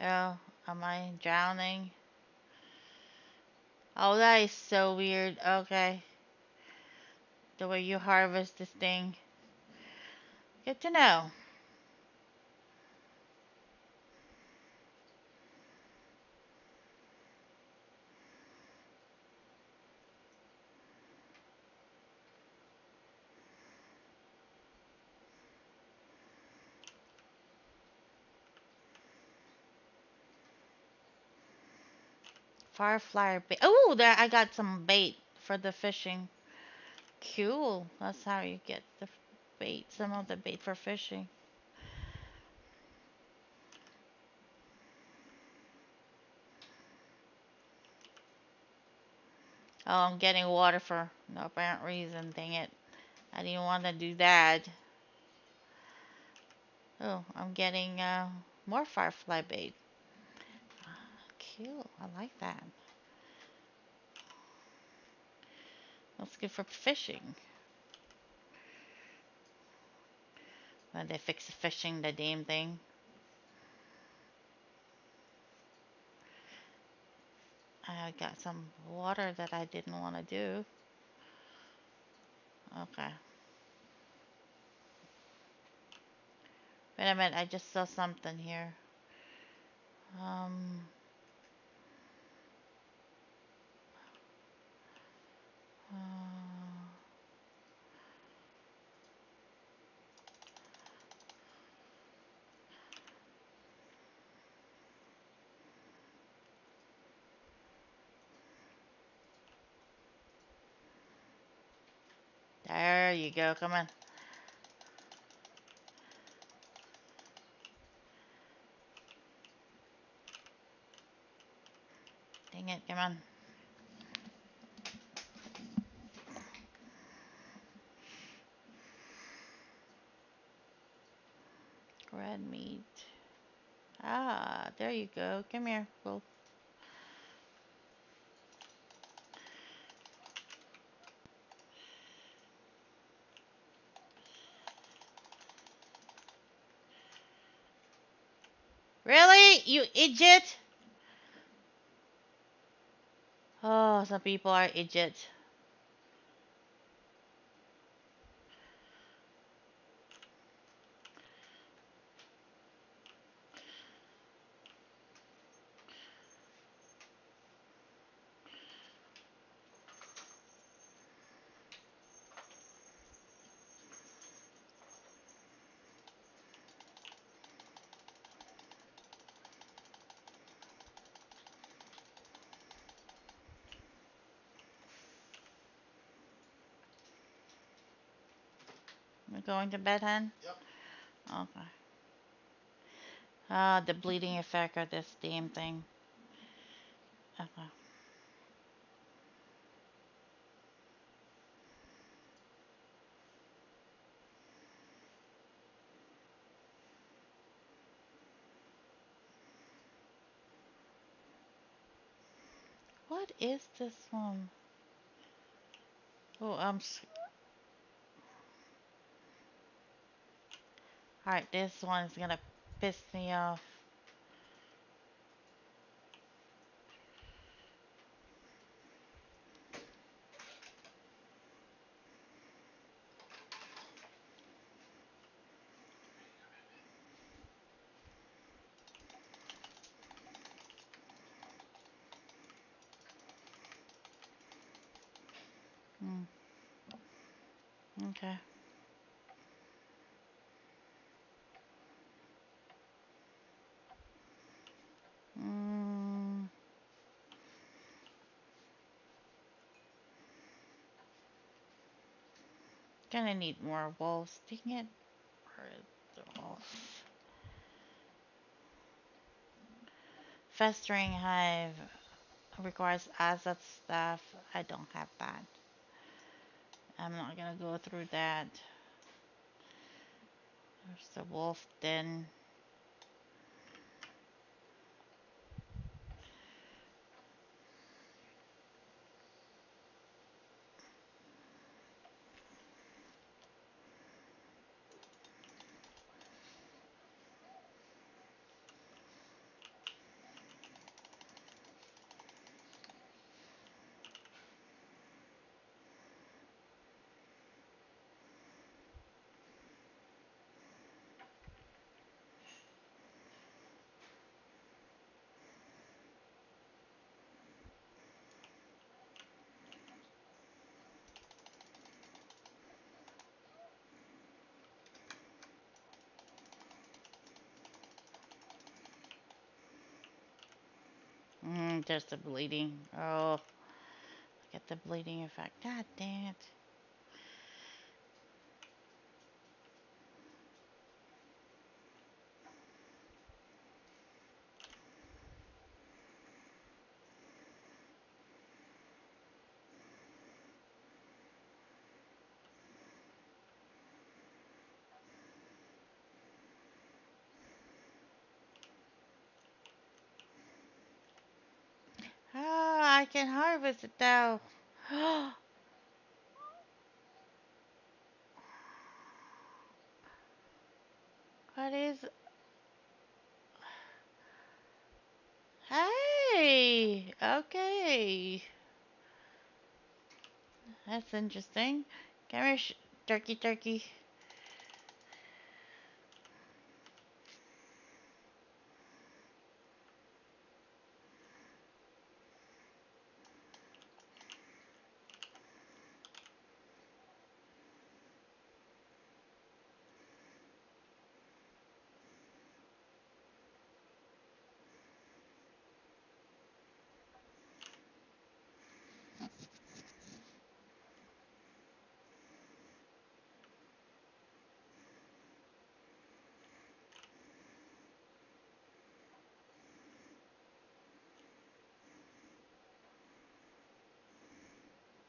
Oh, am I drowning? Oh, that is so weird. Okay. The way you harvest this thing. Good to know. Firefly bait. Oh, there I got some bait for the fishing. Cool. That's how you get the bait. Some of the bait for fishing. Oh, I'm getting water for no apparent reason. Dang it. I didn't want to do that. Oh, I'm getting uh, more firefly bait. Cool. I like that. That's good for fishing. When they fix the fishing, the damn thing. I got some water that I didn't want to do. Okay. Wait a minute, I just saw something here. Um. There you go. Come on. Dang it. Come on. Red meat. Ah, there you go. Come here, Wolf. Really? You idiot? Oh, some people are idiots. Going to bed, hen? Yep. Okay. Ah, the bleeding effect of this damn thing. Okay. What is this one? Oh, I'm. Alright, this one's gonna piss me off. Mm. Okay. Mm. Gonna need more wolves. Dang it. Festering hive requires Azoth staff. I don't have that. I'm not gonna go through that. There's the wolf den. There's the bleeding. Oh, get the bleeding effect. God damn it. Can harvest it now. *gasps* what is... Hey! Okay. That's interesting. Come here, sh- turkey, turkey.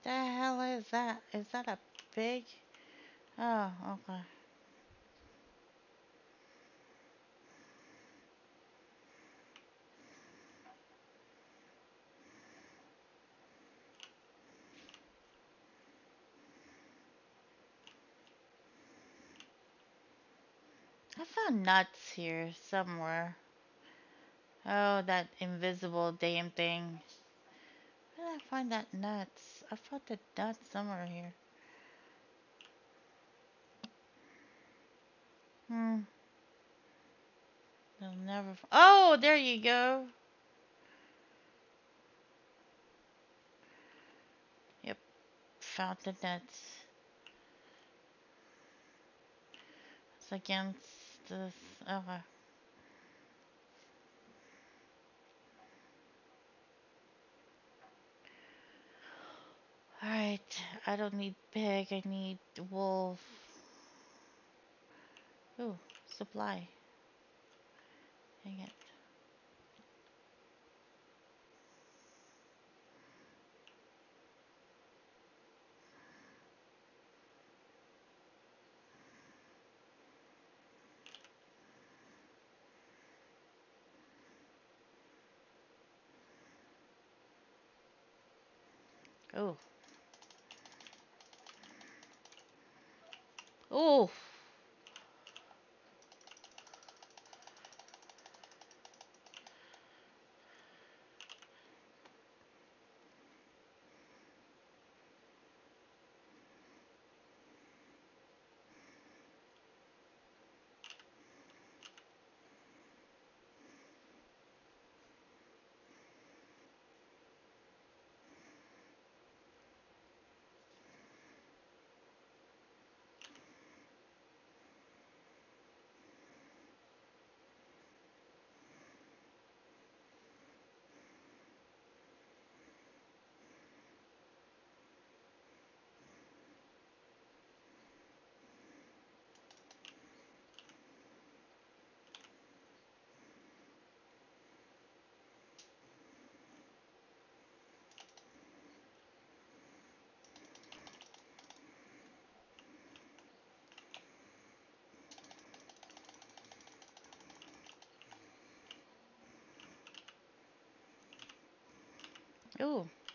The hell is that? Is that a pig? Oh, okay. I found nuts here somewhere. Oh, that invisible damn thing. Where did I find that nuts? I found the nuts somewhere here. Hmm. They'll never. Oh, there you go. Yep, found the nuts. It's against this. Okay. Alright, I don't need pig, I need wolf. Ooh, supply. Hang it. Oh. Oh.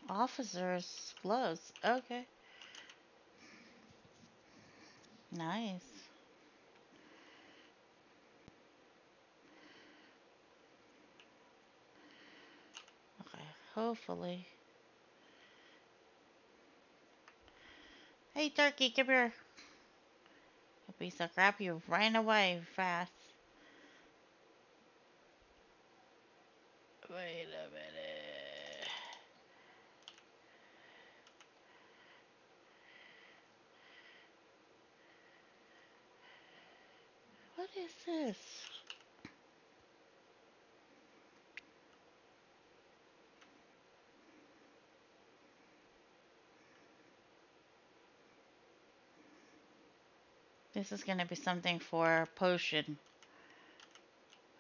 Officer's gloves. Okay. Nice. Okay, hopefully. Hey, turkey, come here. A piece of crap, you ran away fast. Wait a minute. What is this? This is gonna be something for potion.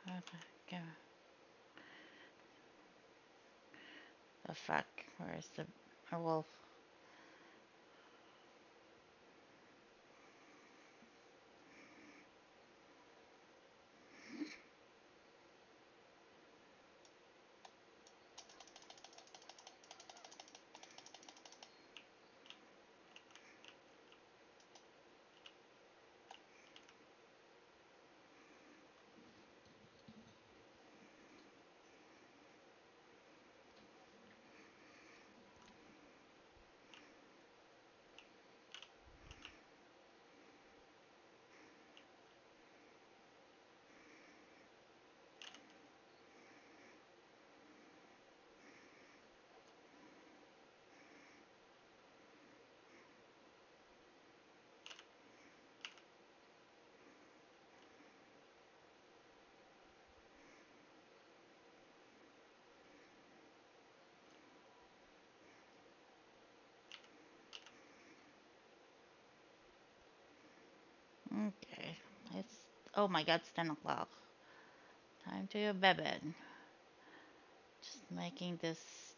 Okay. The fuck? Where's the wolf? Okay. It's oh my god, it's ten o'clock. Time to your bed. Just making this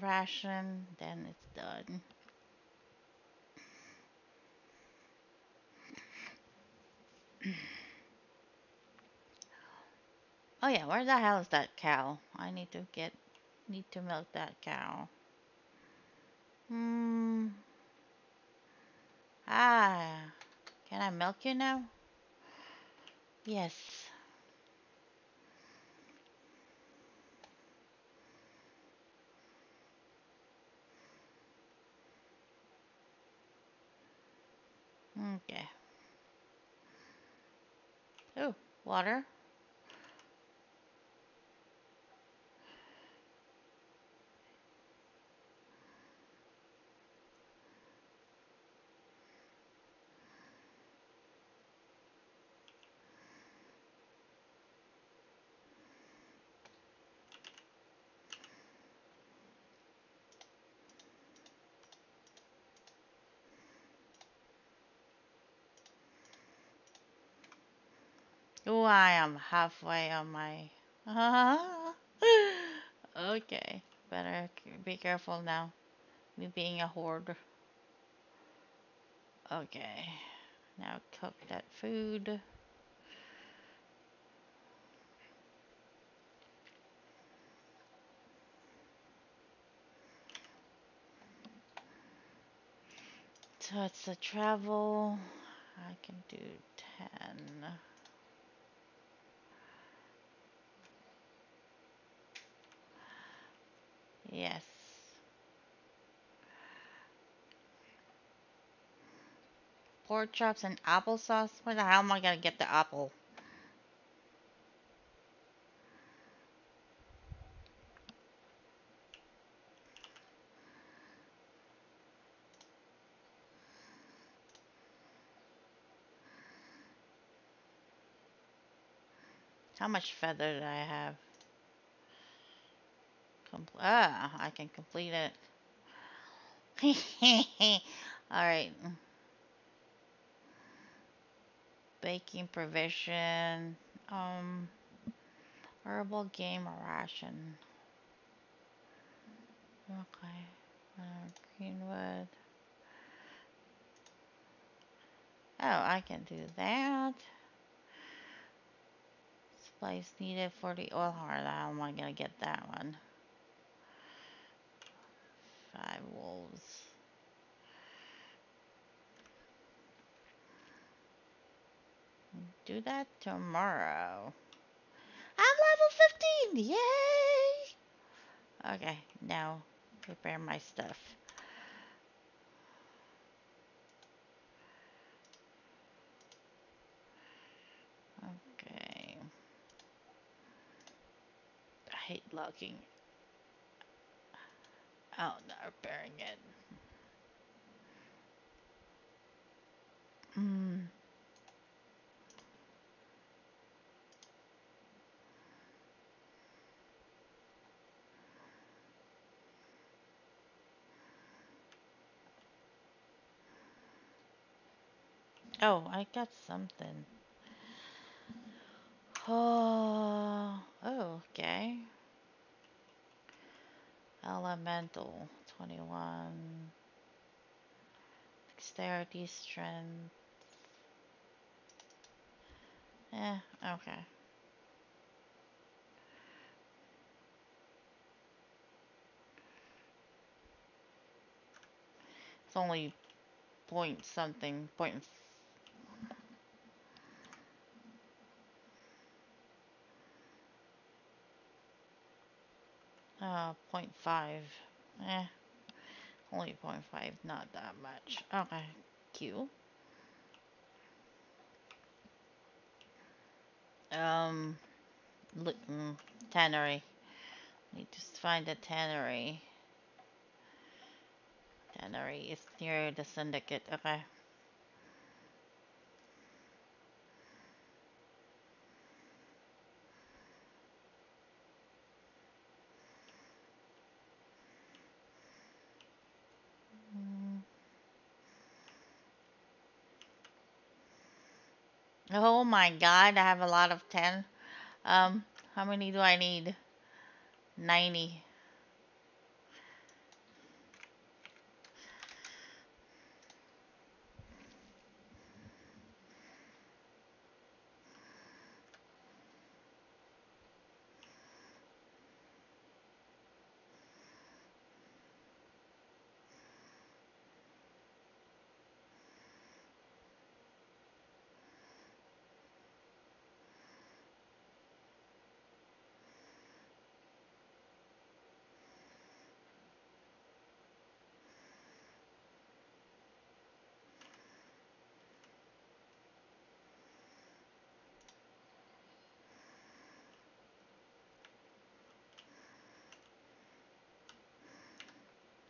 ration, then it's done. Oh yeah, where the hell is that cow? I need to get need to milk that cow. Hmm. Ah. Can I milk you now? Yes. Okay. Oh, water. I am halfway on my. *laughs* okay, better be careful now. Me being a hoarder. Okay, now cook that food. So it's a travel. I can do 10. Yes. Pork chops and applesauce? Where the hell am I gonna get the apple? How much feather do I have? Ah, I can complete it. *laughs* Alright. Baking provision. Um, herbal game ration. Okay. Uh, greenwood. Oh, I can do that. Supplies needed for the oil heart. How am I gonna get that one? Five wolves. Do that tomorrow. I'm level 15! Yay! Okay, now prepare my stuff. Okay. I hate logging out and repairing it. Mm. Oh, I got something. Oh, *sighs* oh, okay. Elemental, 21. Dexterity, strength. Eh, okay. It's only point something, point. Uh, point five. Eh, only point five, not that much. Okay, Q. Um, look, mm, tannery. Need to find a tannery. Tannery is near the syndicate. Okay. Oh my god, I have a lot of 10. Um, how many do I need? 90.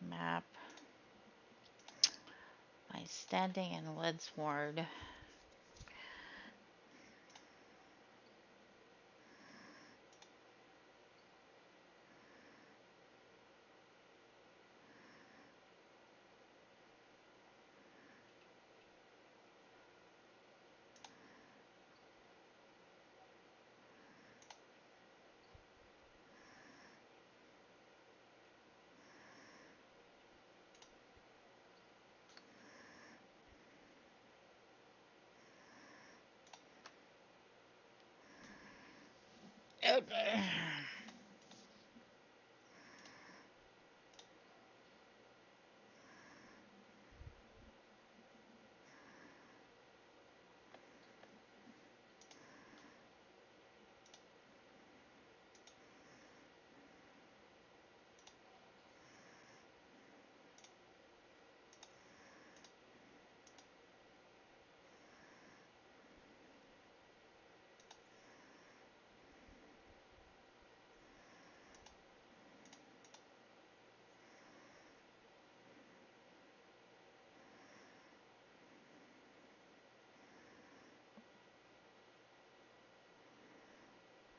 Map. My standing in Windsward. Okay.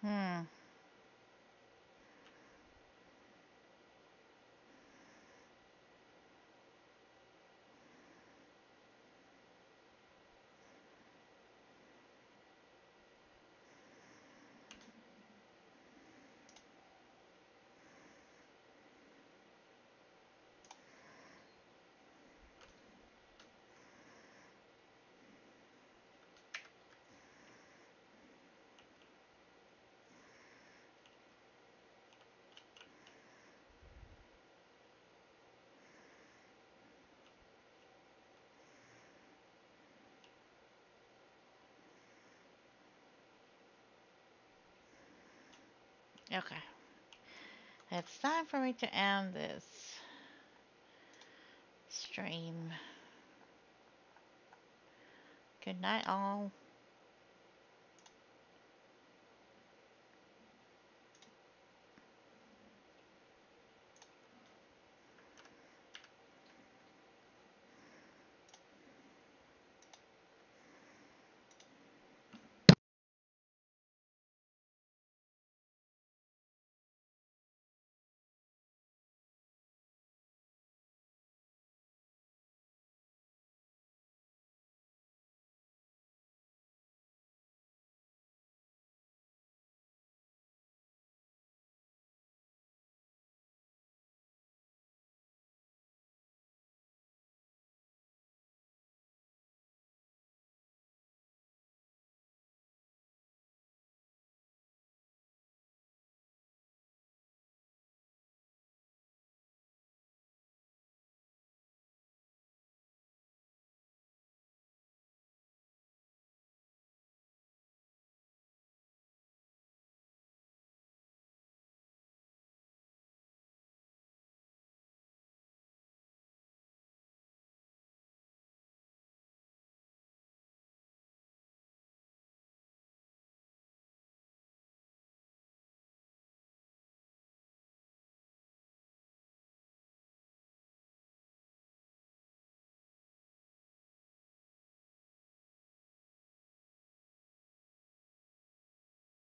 嗯。Okay. It's time for me to end this stream. Good night, all.